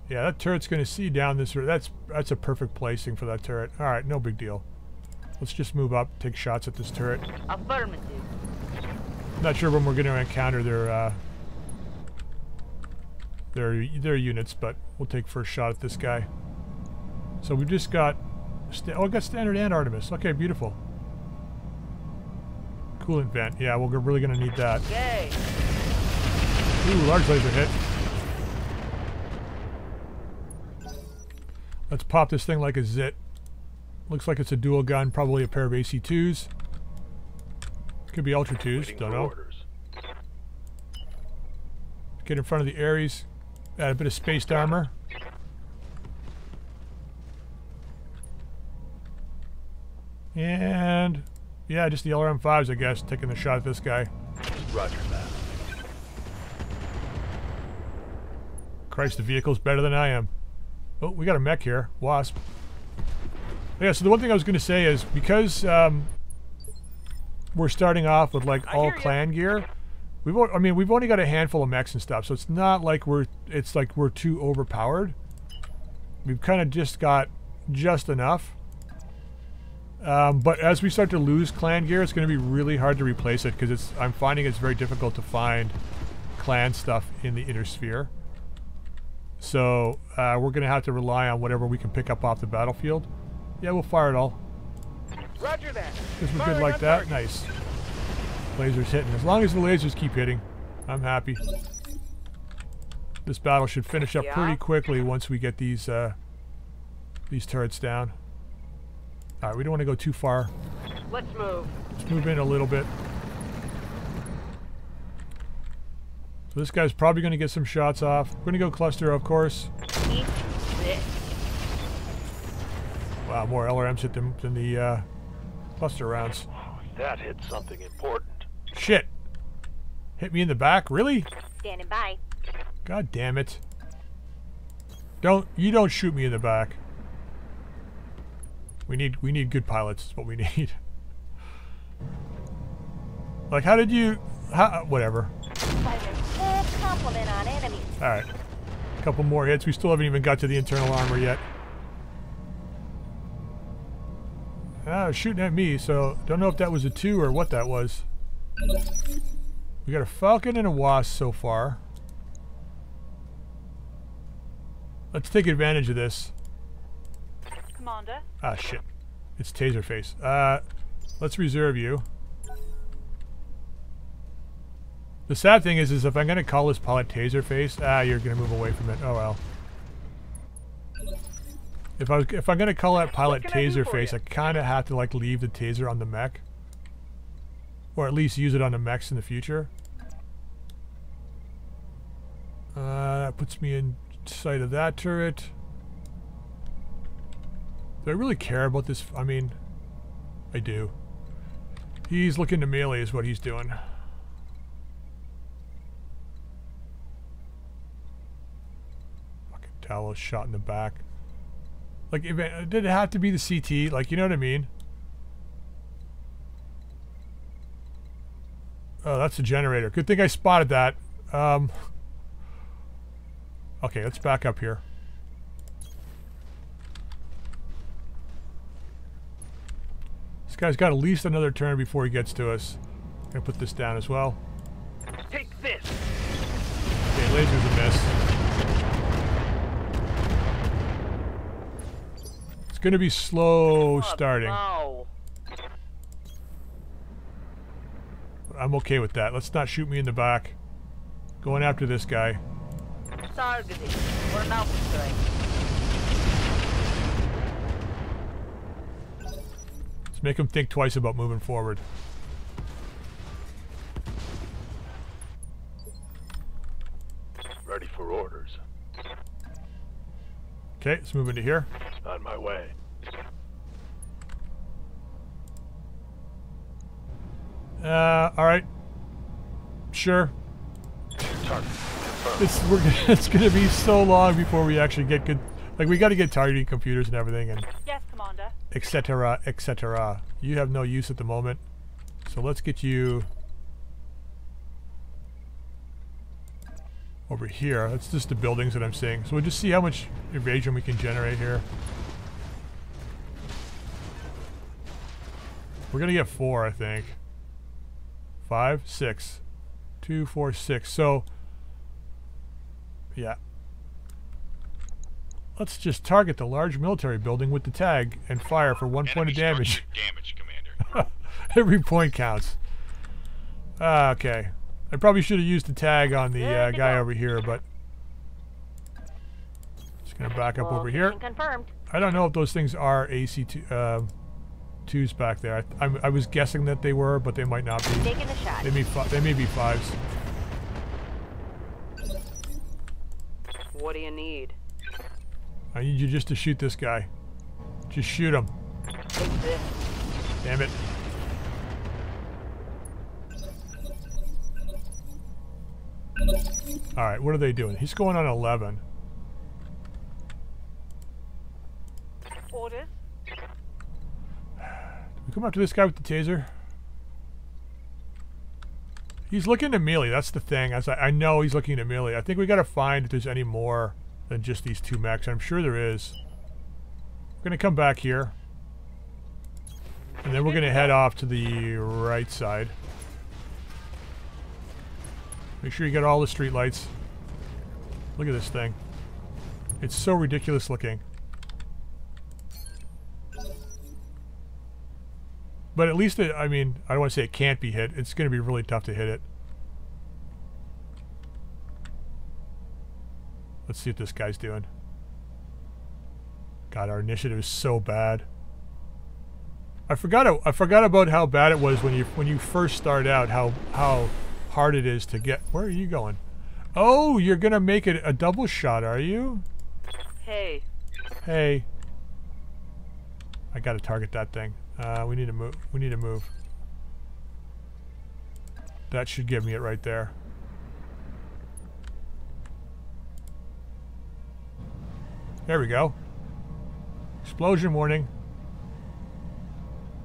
Yeah, that turret's going to see down this. That's, that's a perfect placing for that turret. All right, no big deal. Let's just move up, take shots at this turret. Affirmative. Not sure when we're going to encounter their uh, their their units, but we'll take first shot at this guy. So we've just got oh, I got standard and Artemis. Okay, beautiful. Coolant vent. Yeah, we're really going to need that. Yay. Ooh, large laser hit. Let's pop this thing like a zit. Looks like it's a dual gun, probably a pair of AC2s. Could be Ultra 2s, don't know. orders. Get in front of the Ares. Add a bit of spaced armor. And yeah, just the LRM5s, I guess, taking the shot at this guy. Roger that. Christ, the vehicle's better than I am. Oh, we got a mech here. Wasp. Yeah, so the one thing I was going to say is because um, we're starting off with like all clan gear, we've o- I mean we've only got a handful of mechs and stuff, so it's not like we're it's like we're too overpowered. We've kind of just got just enough. Um, but as we start to lose clan gear, it's going to be really hard to replace it because it's I'm finding it's very difficult to find clan stuff in the inner sphere. So uh, we're going to have to rely on whatever we can pick up off the battlefield. Yeah, we'll fire it all. Roger that. Because we're good like that. Nice. Lasers hitting. As long as the lasers keep hitting, I'm happy. This battle should finish up Yeah? pretty quickly once we get these uh, these turrets down. All right, we don't want to go too far. Let's move. Let's move in a little bit. So this guy's probably going to get some shots off. We're going to go cluster, of course. Wow, more LRMs hit them than the uh, cluster rounds. That hit something important. Shit. Hit me in the back? Really? Standing by. God damn it. Don't you don't shoot me in the back. We need we need good pilots is what we need. like how did you how, whatever. compliment on enemies. Alright. A couple more hits. We still haven't even got to the internal armor yet. Ah, shooting at me, so don't know if that was a two or what that was. We got a Falcon and a Wasp so far. Let's take advantage of this. Commander. Ah, shit. It's Taserface. Uh, let's reserve you. The sad thing is, is if I'm gonna call this pilot Taserface, ah, you're gonna move away from it. Oh well. If I was, if I'm gonna call that pilot can I? I kind of have to like leave the taser on the mech, or at least use it on the mechs in the future. Uh, that puts me in sight of that turret. Do I really care about this? I mean, I do. He's looking to melee is what he's doing. Fucking Talos shot in the back. Like, if it, did it have to be the CT? Like, you know what I mean? Oh, that's a generator. Good thing I spotted that. Um, okay, let's back up here. This guy's got at least another turn before he gets to us. I'm Gonna put this down as well. Take this! Okay, laser's a miss. It's gonna be slow starting. I'm okay with that. Let's not shoot me in the back. Going after this guy. Targeting. We're now pursuing. Let's make him think twice about moving forward. Ready for orders. Okay, let's move into here. On my way. Uh, all right. Sure. It's we're gonna, it's gonna be so long before we actually get good. Like we got to get targeting computers and everything and Yes, Commander. etc. etc. You have no use at the moment, so let's get you over here. That's just the buildings that I'm seeing. So we'll just see how much evasion we can generate here. We're gonna get four, I think. Five, six, two, four, six. So, yeah. Let's just target the large military building with the tag and fire for one point of damage. Damage, Commander. Every point counts. Ah, okay. I probably should have used the tag on the uh, guy over here, but just gonna back up over here. Confirmed. I don't know if those things are AC two, uh, twos back there. I, I, I was guessing that they were, but they might not be. Taking a shot. They may they may be fives. What do you need? I need you just to shoot this guy. Just shoot him. Damn it. Alright, what are they doing? He's going on 11. Orders. Come up to this guy with the taser. He's looking to melee. That's the thing. As I, I know he's looking to melee. I think we gotta find if there's any more than just these two mechs. I'm sure there is. We're gonna come back here, and then we're gonna head off to the right side. Make sure you get all the street lights. Look at this thing. It's so ridiculous looking. But at least it, I mean, I don't want to say it can't be hit. It's going to be really tough to hit it. Let's see what this guy's doing. God, our initiative is so bad. I forgot. a- I forgot about how bad it was when you when you first start out. How how hard it is to get. Where are you going? Oh, you're gonna make it a double shot, are you? Hey. Hey. I gotta target that thing. Uh, we need to move. We need to move. That should give me it right there. There we go. Explosion warning.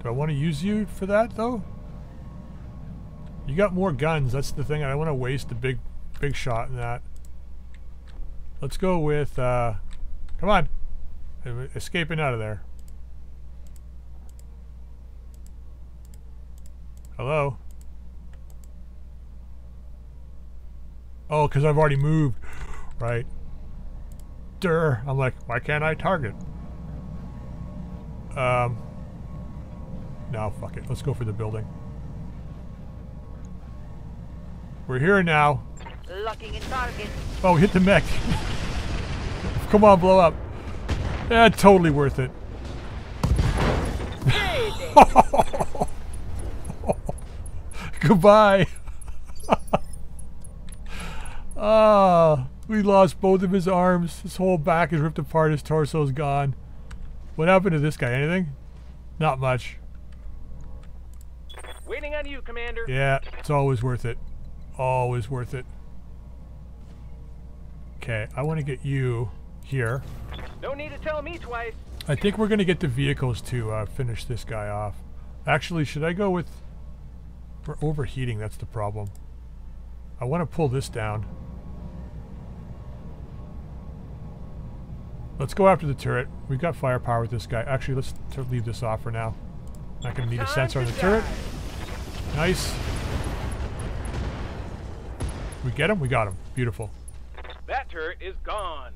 Do I want to use you for that though? You got more guns. That's the thing. I don't want to waste the big, big shot in that. Let's go with. Uh, come on, escaping out of there. Hello. Oh, because I've already moved. Right. Durr. I'm like, why can't I target? Um. No, fuck it. Let's go for the building. We're here now. Locking in target. Oh, hit the mech. Come on, blow up. Yeah, totally worth it. Goodbye. Ah, we lost both of his arms. His whole back is ripped apart. His torso is gone. What happened to this guy? Anything? Not much. Waiting on you, Commander. Yeah, it's always worth it. Always worth it. Okay, I want to get you here. No need to tell me twice. I think we're gonna get the vehicles to uh, finish this guy off. Actually, should I go with... We're overheating, that's the problem. I want to pull this down. Let's go after the turret. We've got firepower with this guy. Actually, let's leave this off for now. Not gonna need a sensor on the turret. Nice. We get him? We got him. Beautiful. That turret is gone.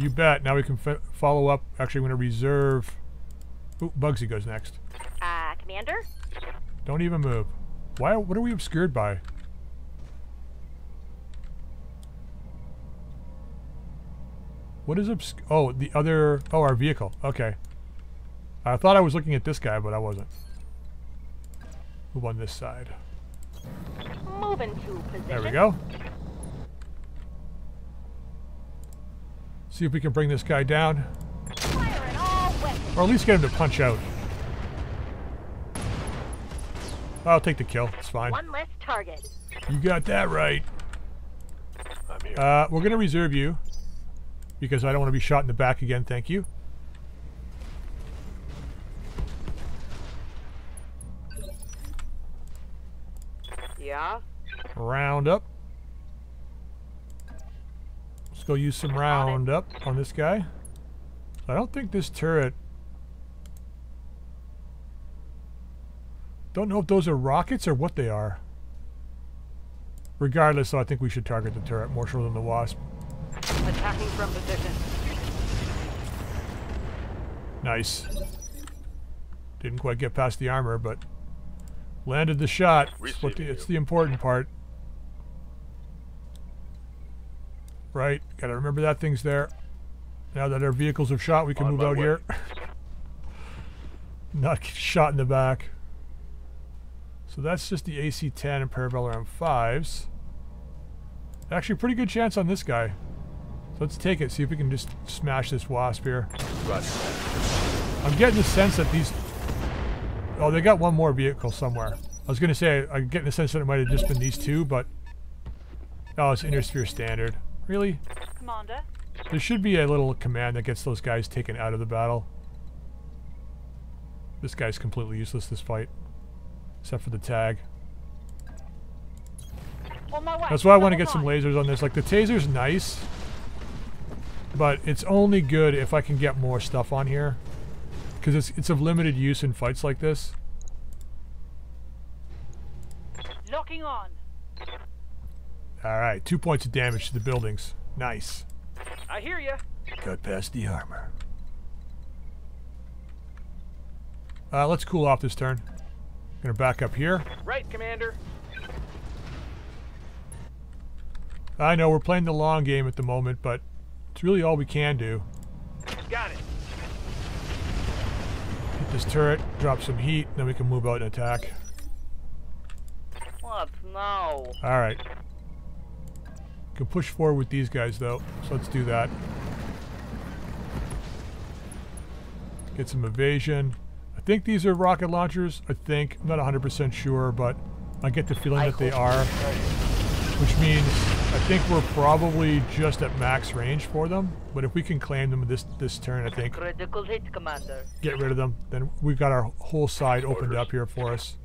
You bet. Now we can f- follow up. Actually, I'm going to reserve... Ooh, Bugsy goes next. Uh, Commander? Don't even move. Why? What are we obscured by? What is obsc... Oh, the other... Oh, our vehicle. Okay. I thought I was looking at this guy, but I wasn't. Move on this side. Moving to position. There we go. See if we can bring this guy down. Or at least get him to punch out. I'll take the kill. It's fine. One less target. You got that right. I'm here. Uh, we're going to reserve you. Because I don't want to be shot in the back again, thank you. Yeah. Round up. Let's go use some round up on this guy. I don't think this turret... Don't know if those are rockets or what they are. Regardless, though, I think we should target the turret more so than the wasp. Attacking from position. Nice. Didn't quite get past the armor, but landed the shot. It's, what the, it's the important part. Right, gotta remember that thing's there. Now that our vehicles have shot, we can On move out way. here. Not shot in the back. So that's just the AC-10 and Parabellum 5s. Actually, pretty good chance on this guy. So let's take it, see if we can just smash this wasp here. I'm getting the sense that these... Oh, they got one more vehicle somewhere. I was going to say, I'm getting the sense that it might have just been these two, but... Oh, it's Inner Sphere Standard. Really? Commander. There should be a little command that gets those guys taken out of the battle. This guy's completely useless this fight. Except for the tag. On my way. That's why I want to get some lasers on this. Like, the taser's nice. But it's only good if I can get more stuff on here. Because it's, it's of limited use in fights like this. Locking on. Alright, two points of damage to the buildings. Nice. I hear you. Cut past the armor. Uh, let's cool off this turn. Gonna back up here. Right, Commander. I know we're playing the long game at the moment, but it's really all we can do. Got it. Hit this turret, drop some heat, then we can move out and attack. What? No. Alright. Can push forward with these guys though, so let's do that. Get some evasion. I think these are rocket launchers. I think. I'm not 100% sure, but I get the feeling that they are. Which means I think we're probably just at max range for them. But if we can claim them this this turn, I think Critical hit, Commander. get rid of them, then we've got our whole side opened up here for us.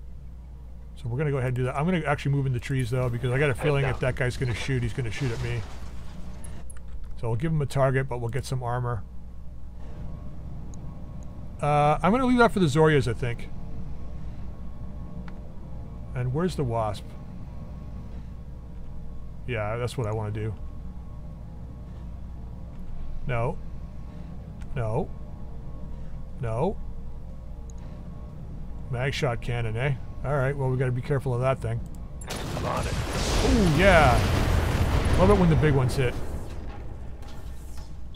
So we're gonna go ahead and do that. I'm gonna actually move in the trees though, because I got a feeling if that guy's gonna shoot, he's gonna shoot at me. So we'll give him a target, but we'll get some armor. Uh, I'm gonna leave that for the Zorias, I think. And where's the Wasp? Yeah, that's what I want to do. No. No. No. Mag shot cannon, eh? Alright, well we gotta be careful of that thing. I'm on it. Ooh, yeah. Love it when the big ones hit.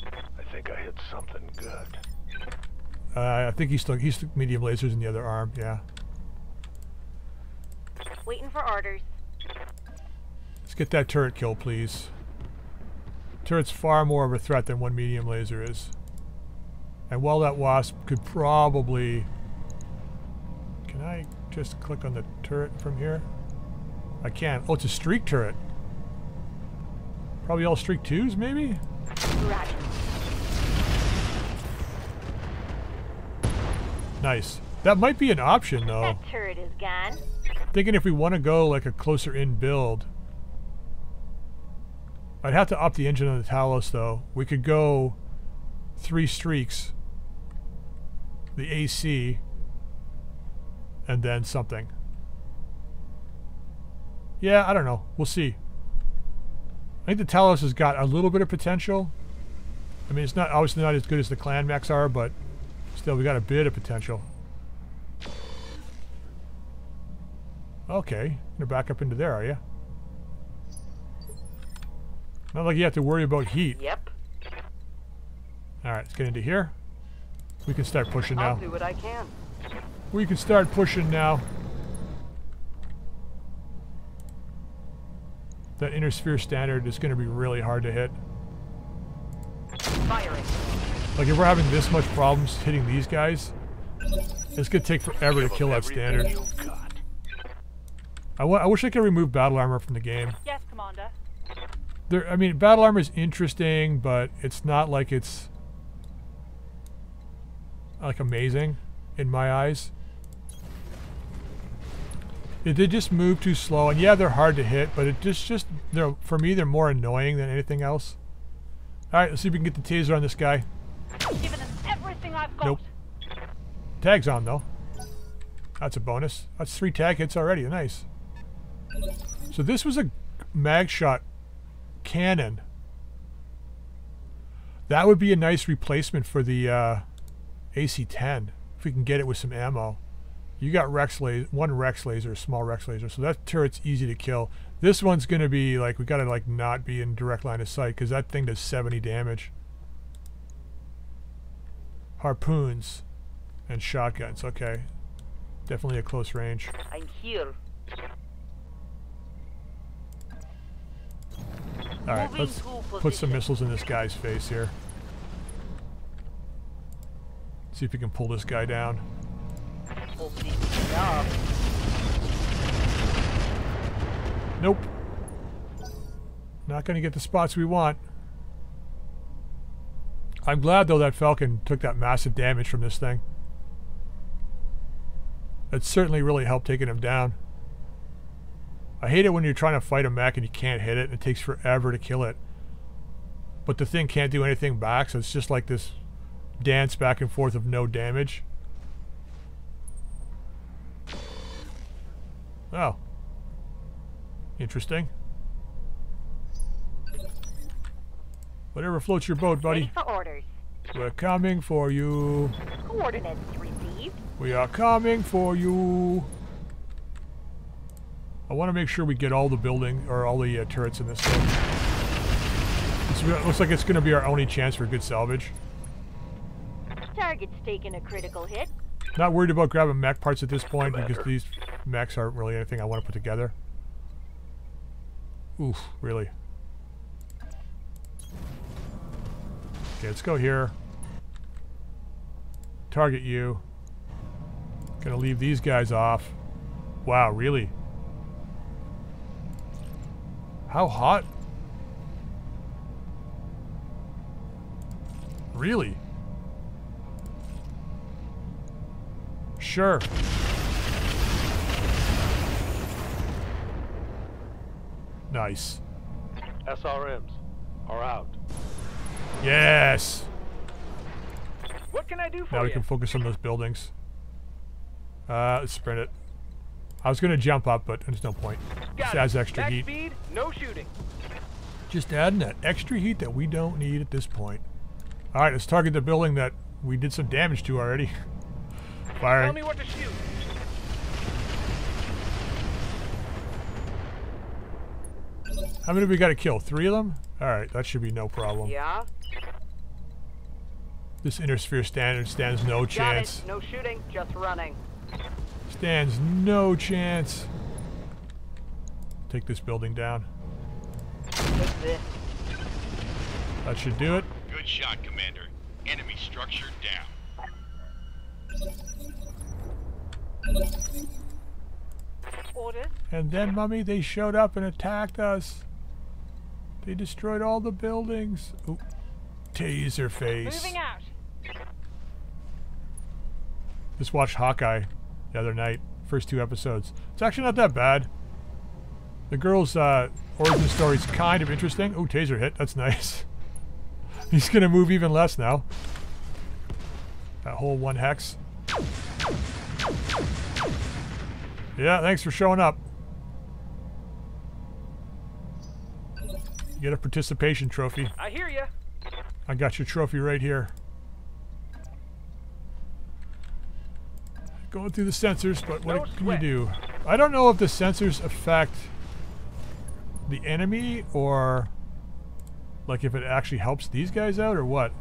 I think I hit something good. Uh, I think he's still he's medium lasers in the other arm, yeah. Waiting for orders. Let's get that turret kill, please. Turret's far more of a threat than one medium laser is. And while that wasp could probably... Can I just click on the turret from here? I can't. Oh, it's a streak turret. Probably all streak twos, maybe? Roger. Nice. That might be an option though. That turret is gone. Thinking if we want to go like a closer in build. I'd have to up the engine on the Talos though. We could go three streaks. The AC. And then something. Yeah, I don't know. We'll see. I think the Talos has got a little bit of potential. I mean, it's not obviously not as good as the Clan Mechs are, but still, we got a bit of potential. Okay, you're back up into there, are you? Not like you have to worry about heat. Yep. All right, let's get into here. We can start pushing now. I'll do what I can. We can start pushing now. That inner sphere standard is going to be really hard to hit. Firing. Like if we're having this much problems hitting these guys, it's going to take forever to kill that standard. I wish I could remove battle armor from the game. Yes, Commander. There, I mean, battle armor is interesting, but it's not like it's like amazing in my eyes. It did just move too slow, and yeah, they're hard to hit, but it just just they're for me they're more annoying than anything else. All right, let's see if we can get the taser on this guy. Given us everything I've got. Nope. Tag's on though. That's a bonus. That's three tag hits already. Nice. So this was a mag shot cannon. That would be a nice replacement for the uh, AC-10 if we can get it with some ammo. You got Rex laser, one Rex laser, small Rex laser, so that turret's easy to kill. This one's gonna be like we gotta like not be in direct line of sight because that thing does 70 damage. Harpoons and shotguns. Okay, definitely a close range. I'm here. All right, let's put some missiles in this guy's face here. See if we can pull this guy down. Nope. Not going to get the spots we want. I'm glad though that Falcon took that massive damage from this thing. It certainly really helped taking him down. I hate it when you're trying to fight a mech and you can't hit it and it takes forever to kill it. But the thing can't do anything back, so it's just like this dance back and forth of no damage. Oh. Interesting. Whatever floats your boat, buddy. Ready for orders. We're coming for you. Coordinates received. We are coming for you. I want to make sure we get all the building or all the uh, turrets in this thing. It's, it looks like it's going to be our only chance for good salvage. Target's taking a critical hit. Not worried about grabbing mech parts at this point because these mechs aren't really anything I want to put together. Oof, really. Okay, let's go here. Target you. Gonna leave these guys off. Wow, really? How hot? Really? Sure. Nice. SRMs are out. Yes. What can I do for Now we you? can focus on those buildings. Uh, let's sprint it. I was gonna jump up, but there's no point. Got Just it. adds extra Max heat. speed, no shooting. Just adding that extra heat that we don't need at this point. All right, let's target the building that we did some damage to already. Tell Firing. me what to shoot. How many we got to kill? Three of them? All right, that should be no problem. Yeah? This inner sphere standard stands no Got chance. it. No shooting, just running. Stands no chance. Take this building down. This. That should do it. Good shot, Commander. Enemy structure down. Orders. And then, Mummy, they showed up and attacked us. They destroyed all the buildings. Oop. Taser face. Moving out. Just watched Hawkeye the other night. First two episodes. It's actually not that bad. The girl's uh, origin story's kind of interesting. Oh, taser hit. That's nice. He's gonna move even less now. That whole one hex. Yeah, thanks for showing up. Get a participation trophy. I hear ya. I got your trophy right here. Going through the sensors, but what No can you do? I don't know if the sensors affect the enemy or like if it actually helps these guys out or what.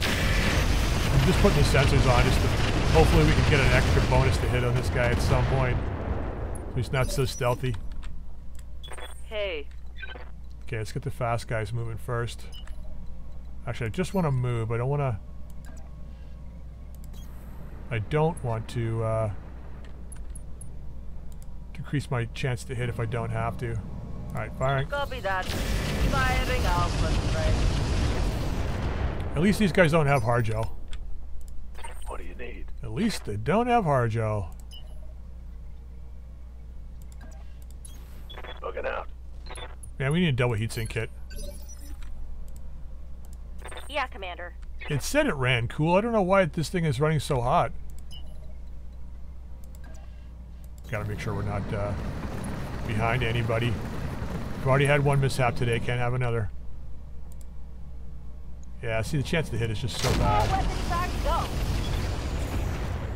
I'm just putting the sensors on just to hopefully we can get an extra bonus to hit on this guy at some point. So he's not so stealthy. Hey, Okay, let's get the fast guys moving first. Actually, I just want to move. I don't want to... I don't want to uh, decrease my chance to hit if I don't have to. Alright, firing. copy that. Firing out, friend. At least these guys don't have hard gel. What do you need? At least they don't have hard gel. Looking out. Man, we need a double heatsink kit. Yeah, Commander. It said it ran cool. I don't know why this thing is running so hot. Gotta make sure we're not uh, behind anybody. We've already had one mishap today, can't have another. Yeah, see the chance to hit is just so bad.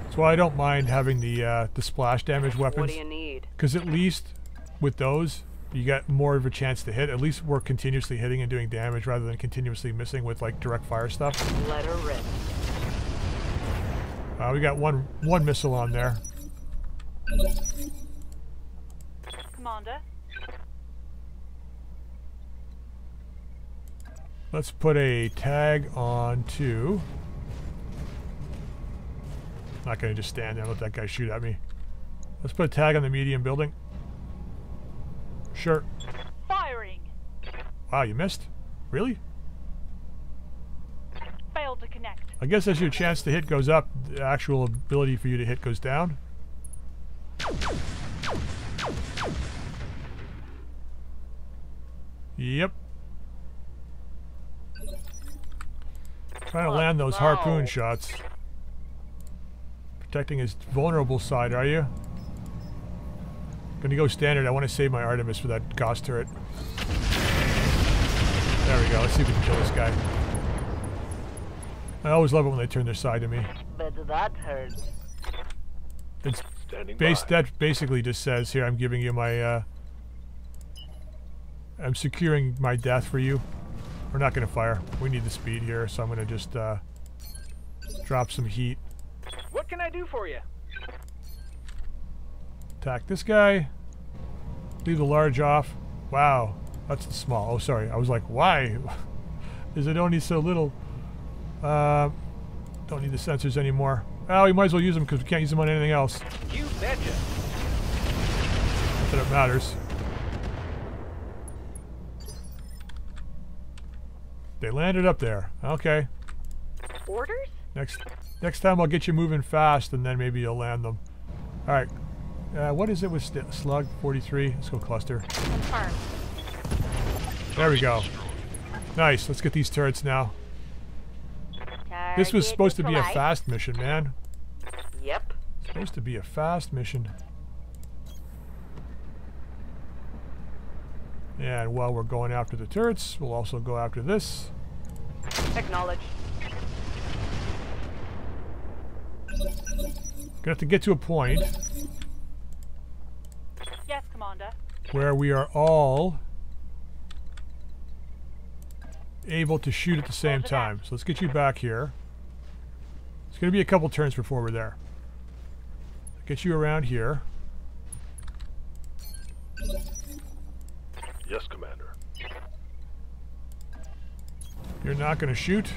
That's why I don't mind having the uh, the splash damage weapons. What do you need? Because at least with those, you got more of a chance to hit. At least we're continuously hitting and doing damage rather than continuously missing with like direct fire stuff. Let her rip. Uh, we got one one missile on there. Commander. Let's put a tag on to. Not gonna just stand there and let that guy shoot at me. Let's put a tag on the medium building. Sure. Firing. Wow, you missed? Really? Failed to connect. I guess as your chance to hit goes up, the actual ability for you to hit goes down. Yep. Trying to land those harpoon shots. Protecting his vulnerable side, are you? Gonna go standard. I want to save my Artemis for that Gauss turret. There we go. Let's see if we can kill this guy. I always love it when they turn their side to me. But that hurts. It's Standing base by. that basically just says here I'm giving you my uh I'm securing my death for you. We're not gonna fire. We need the speed here, so I'm gonna just uh drop some heat. What can I do for you? Attack this guy. Leave the large off. Wow, that's the small. Oh sorry. I was like, why? Is it only so little? Uh don't need the sensors anymore. Well, we might as well use them because we can't use them on anything else. You betcha. Not that it matters. They landed up there. Okay. Orders? Next next time I'll get you moving fast and then maybe you'll land them. Alright. Uh, what is it with slug 43? Let's go cluster. Confirmed. There we go. Nice. Let's get these turrets now. This was supposed to be a fast mission, man. Yep. Supposed to be a fast mission. And while we're going after the turrets, we'll also go after this. Acknowledge. Gonna have to get to a point Yes, Commander. Where we are all able to shoot at the same time. So let's get you back here. It's gonna be a couple turns before we're there. Get you around here. Yes, Commander. You're not gonna shoot.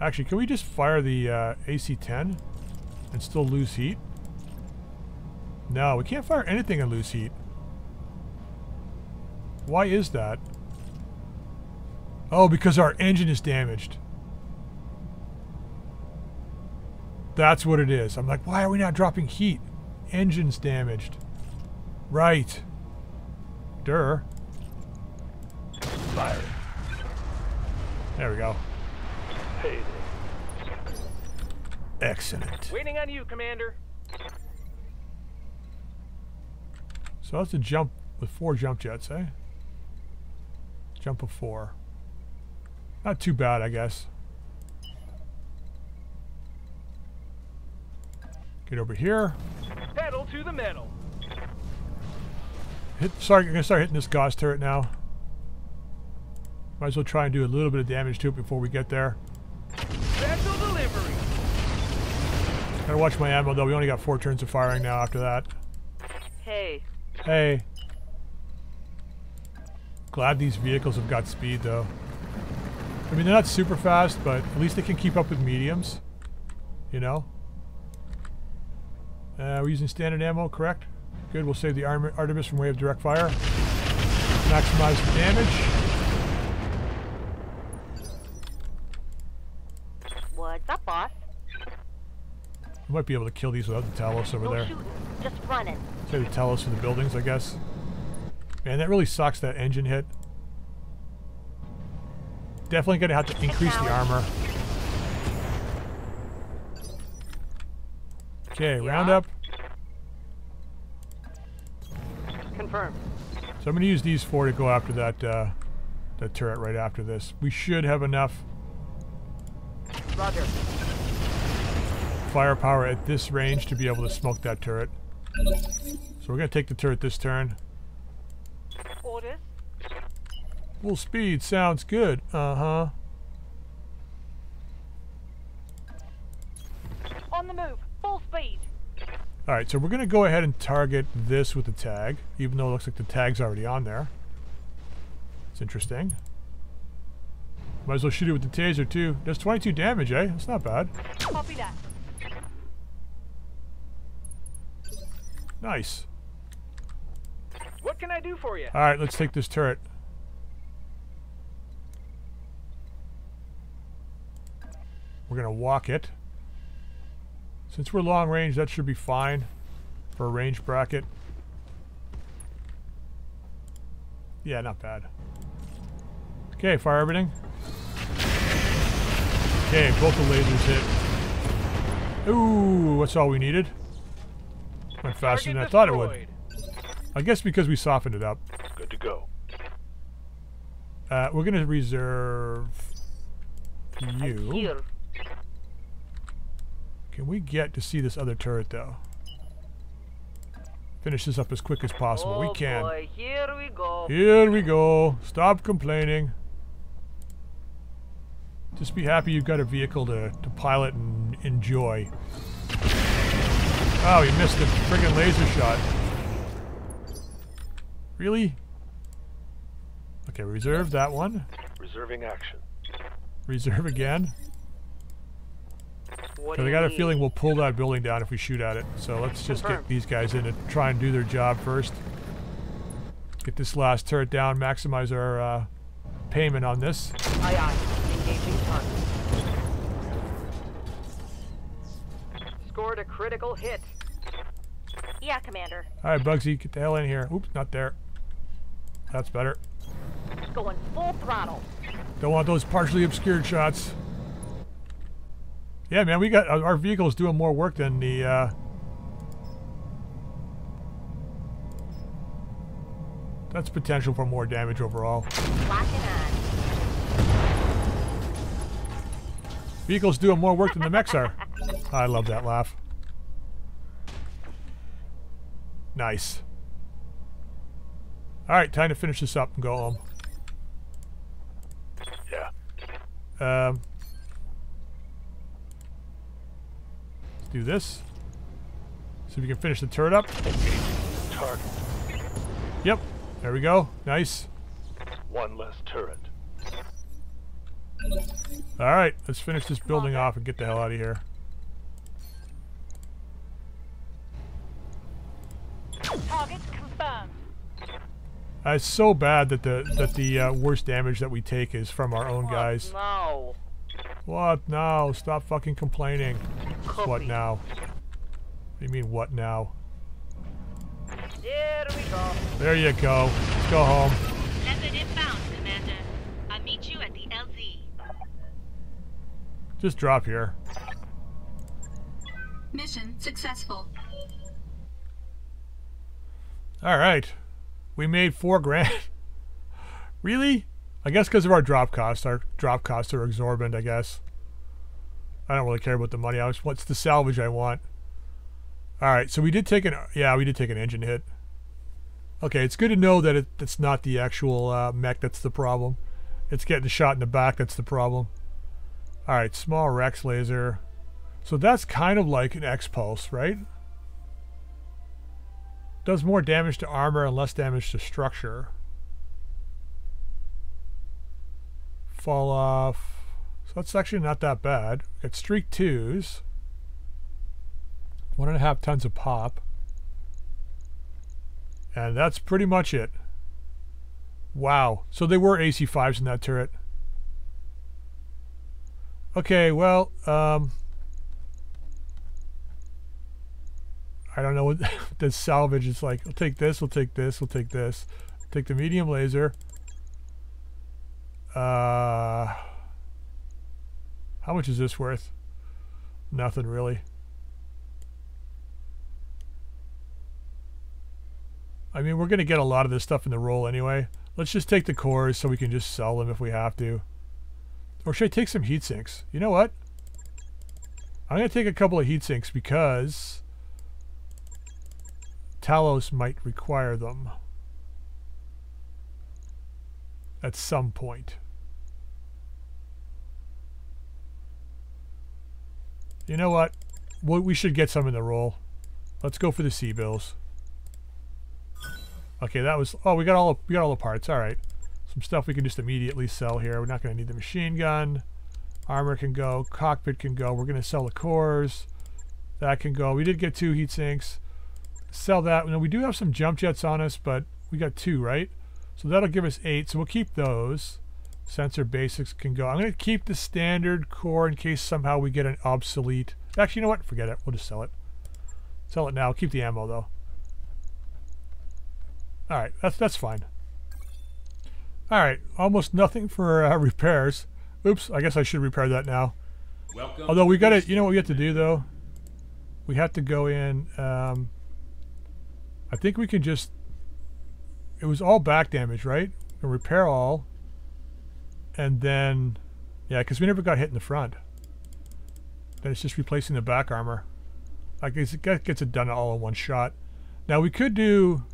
Actually, can we just fire the uh, AC-10 and still lose heat? No, we can't fire anything in loose heat. Why is that? Oh, because our engine is damaged. That's what it is. I'm like, why are we not dropping heat? Engine's damaged. Right. Durr. Fire. There we go. Excellent. Waiting on you, Commander. So that's a jump with four jump jets, eh? Jump of four. Not too bad, I guess. Get over here. Pedal to the metal. Hit. Sorry, I'm gonna start hitting this Gauss turret now. Might as well try and do a little bit of damage to it before we get there. Special delivery. Gotta watch my ammo though. We only got four turns of firing now after that. Hey, Hey. Glad these vehicles have got speed though. I mean, they're not super fast, but at least they can keep up with mediums. You know? Uh, we're using standard ammo, correct? Good, we'll save the Arm Artemis from wave of direct fire. Maximize the damage. What's up, boss? We might be able to kill these without the Talos over No there. shooting, just running. Say tell us for the buildings, I guess. Man, that really sucks, that engine hit. Definitely gonna have to increase the armor. Okay, round up. confirmed. So I'm gonna use these four to go after that uh, that turret right after this. We should have enough Roger. firepower at this range to be able to smoke that turret. So we're gonna take the turret this turn. Orders. Full speed sounds good. Uh-huh. On the move. Full speed. Alright, so we're going to go ahead and target this with the tag, even though it looks like the tag's already on there. It's interesting. Might as well shoot it with the taser, too. Does 22 damage, eh? That's not bad. Copy that. Nice. What can I do for you? Alright, let's take this turret. We're going to walk it. Since we're long range, that should be fine for a range bracket. Yeah, not bad. Okay, fire everything. Okay, both the lasers hit. Ooh, that's all we needed. Went faster than I thought it would. I guess because we softened it up. Good to go. Uh, we're gonna reserve you. Can we get to see this other turret though? Finish this up as quick as possible. oh we can. boy, here we go. Here we go. Stop complaining. Just be happy you've got a vehicle to, to pilot and enjoy. Oh, he missed the friggin' laser shot. Really? Okay, reserve that one. Reserving action. Reserve again. Because I got you a feeling we'll pull that building down if we shoot at it. So let's just get these guys in and try and do their job first. Get this last turret down, maximize our uh, payment on this. Aye, aye. Engaging target. Scored a critical hit. Yeah, Commander. Alright, Bugsy, get the hell in here. Oops, not there. That's better. Going full throttle. Don't want those partially obscured shots. Yeah, man, we got our our vehicle's doing more work than the. Uh, that's potential for more damage overall. Vehicle's doing more work than the mechs are. I love that laugh. Nice. Alright, time to finish this up and go home. Yeah. Um, let's do this. See if we can finish the turret up. Target. Yep, there we go. Nice. One less turret. Alright, let's finish this building off and get the hell out of here. Target confirmed. Uh, it's so bad that the that the uh, worst damage that we take is from our own guys. No. What? now? stop fucking complaining. What now? What do you mean, what now? There we go. There you go. Let's go home. Leopard inbound, Commander. I'll meet you at the LZ. Just drop here. Mission successful. All right. We made four grand. really? I guess because of our drop costs. Our drop costs are exorbitant, I guess. I don't really care about the money. I was, what's the salvage I want? All right, so we did take an yeah, we did take an engine hit. Okay, it's good to know that it, it's not the actual uh, mech that's the problem. It's getting shot in the back that's the problem. All right, small Rex laser. So that's kind of like an X-Pulse, right? Does more damage to armor and less damage to structure. Fall off. So that's actually not that bad. Got streak twos. One and a half tons of pop. And that's pretty much it. Wow. So they were AC5s in that turret. Okay, well, um, I don't know what the salvage is like. We'll take this, we'll take this, we'll take this. Take the medium laser. Uh, how much is this worth? Nothing really. I mean, we're going to get a lot of this stuff in the roll anyway. Let's just take the cores so we can just sell them if we have to. Or should I take some heat sinks? You know what? I'm going to take a couple of heat sinks because Talos might require them at some point. You know what? We should get some in the roll. Let's go for the C-bills. Okay, that was. Oh, we got all. We got all the parts. All right, some stuff we can just immediately sell here. We're not going to need the machine gun. Armor can go. Cockpit can go. We're going to sell the cores. That can go. We did get two heat sinks. Sell that. Now we do have some jump jets on us, but we got two, right? So that'll give us eight. So we'll keep those. Sensor basics can go. I'm going to keep the standard core in case somehow we get an obsolete. Actually, you know what? Forget it. We'll just sell it. Sell it now. Keep the ammo though. All right, that's that's fine. All right, almost nothing for uh, repairs. Oops, I guess I should repair that now. Welcome. Although we got to, you know what we have to do though? We have to go in. Um, I think we can just. It was all back damage, right? And repair all. And then, yeah, because we never got hit in the front. Then it's just replacing the back armor. I guess it gets it done all in one shot. Now we could do.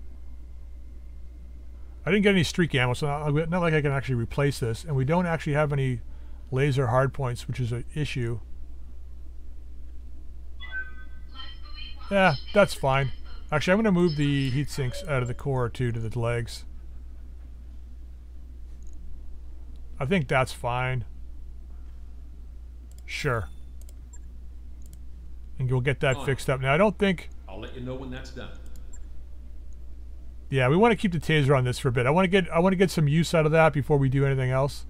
I didn't get any streak ammo, so not, not like I can actually replace this. And we don't actually have any laser hard points, which is an issue. Yeah, that's fine. Actually, I'm going to move the heat sinks out of the core too to the legs. I think that's fine. Sure. And we'll get that fixed up. Now, I don't think... I'll let you know when that's done. Yeah, we want to keep the taser on this for a bit. I want to get I want to get some use out of that before we do anything else.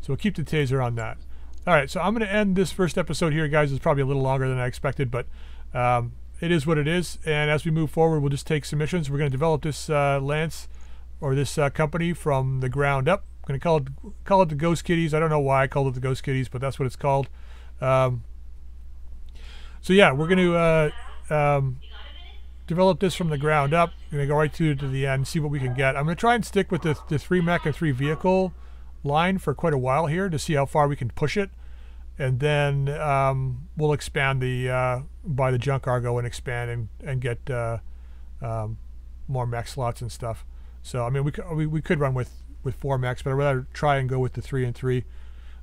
So we'll keep the taser on that. All right, so I'm going to end this first episode here, guys. It's probably a little longer than I expected, but um, it is what it is. And as we move forward, we'll just take submissions. We're going to develop this uh, Lance or this uh, company from the ground up. I'm going to call it call it the Ghost Kitties. I don't know why I called it the Ghost Kitties, but that's what it's called. Um, so yeah, we're going to uh, um, develop this from the ground up. We're going to go right to to the end, see what we can get. I'm going to try and stick with the, the three mech and three vehicle line for quite a while here to see how far we can push it. And then um, we'll expand the, uh, buy the junk cargo and expand and, and get uh, um, more mech slots and stuff. So, I mean, we, could, we, we could run with, with four mechs, but I'd rather try and go with the three and three.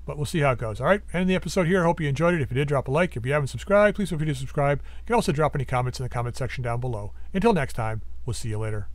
But we'll see how it goes. All right, end the episode here. I hope you enjoyed it. If you did, drop a like. If you haven't subscribed, please feel free to subscribe. You can also drop any comments in the comment section down below. Until next time, we'll see you later.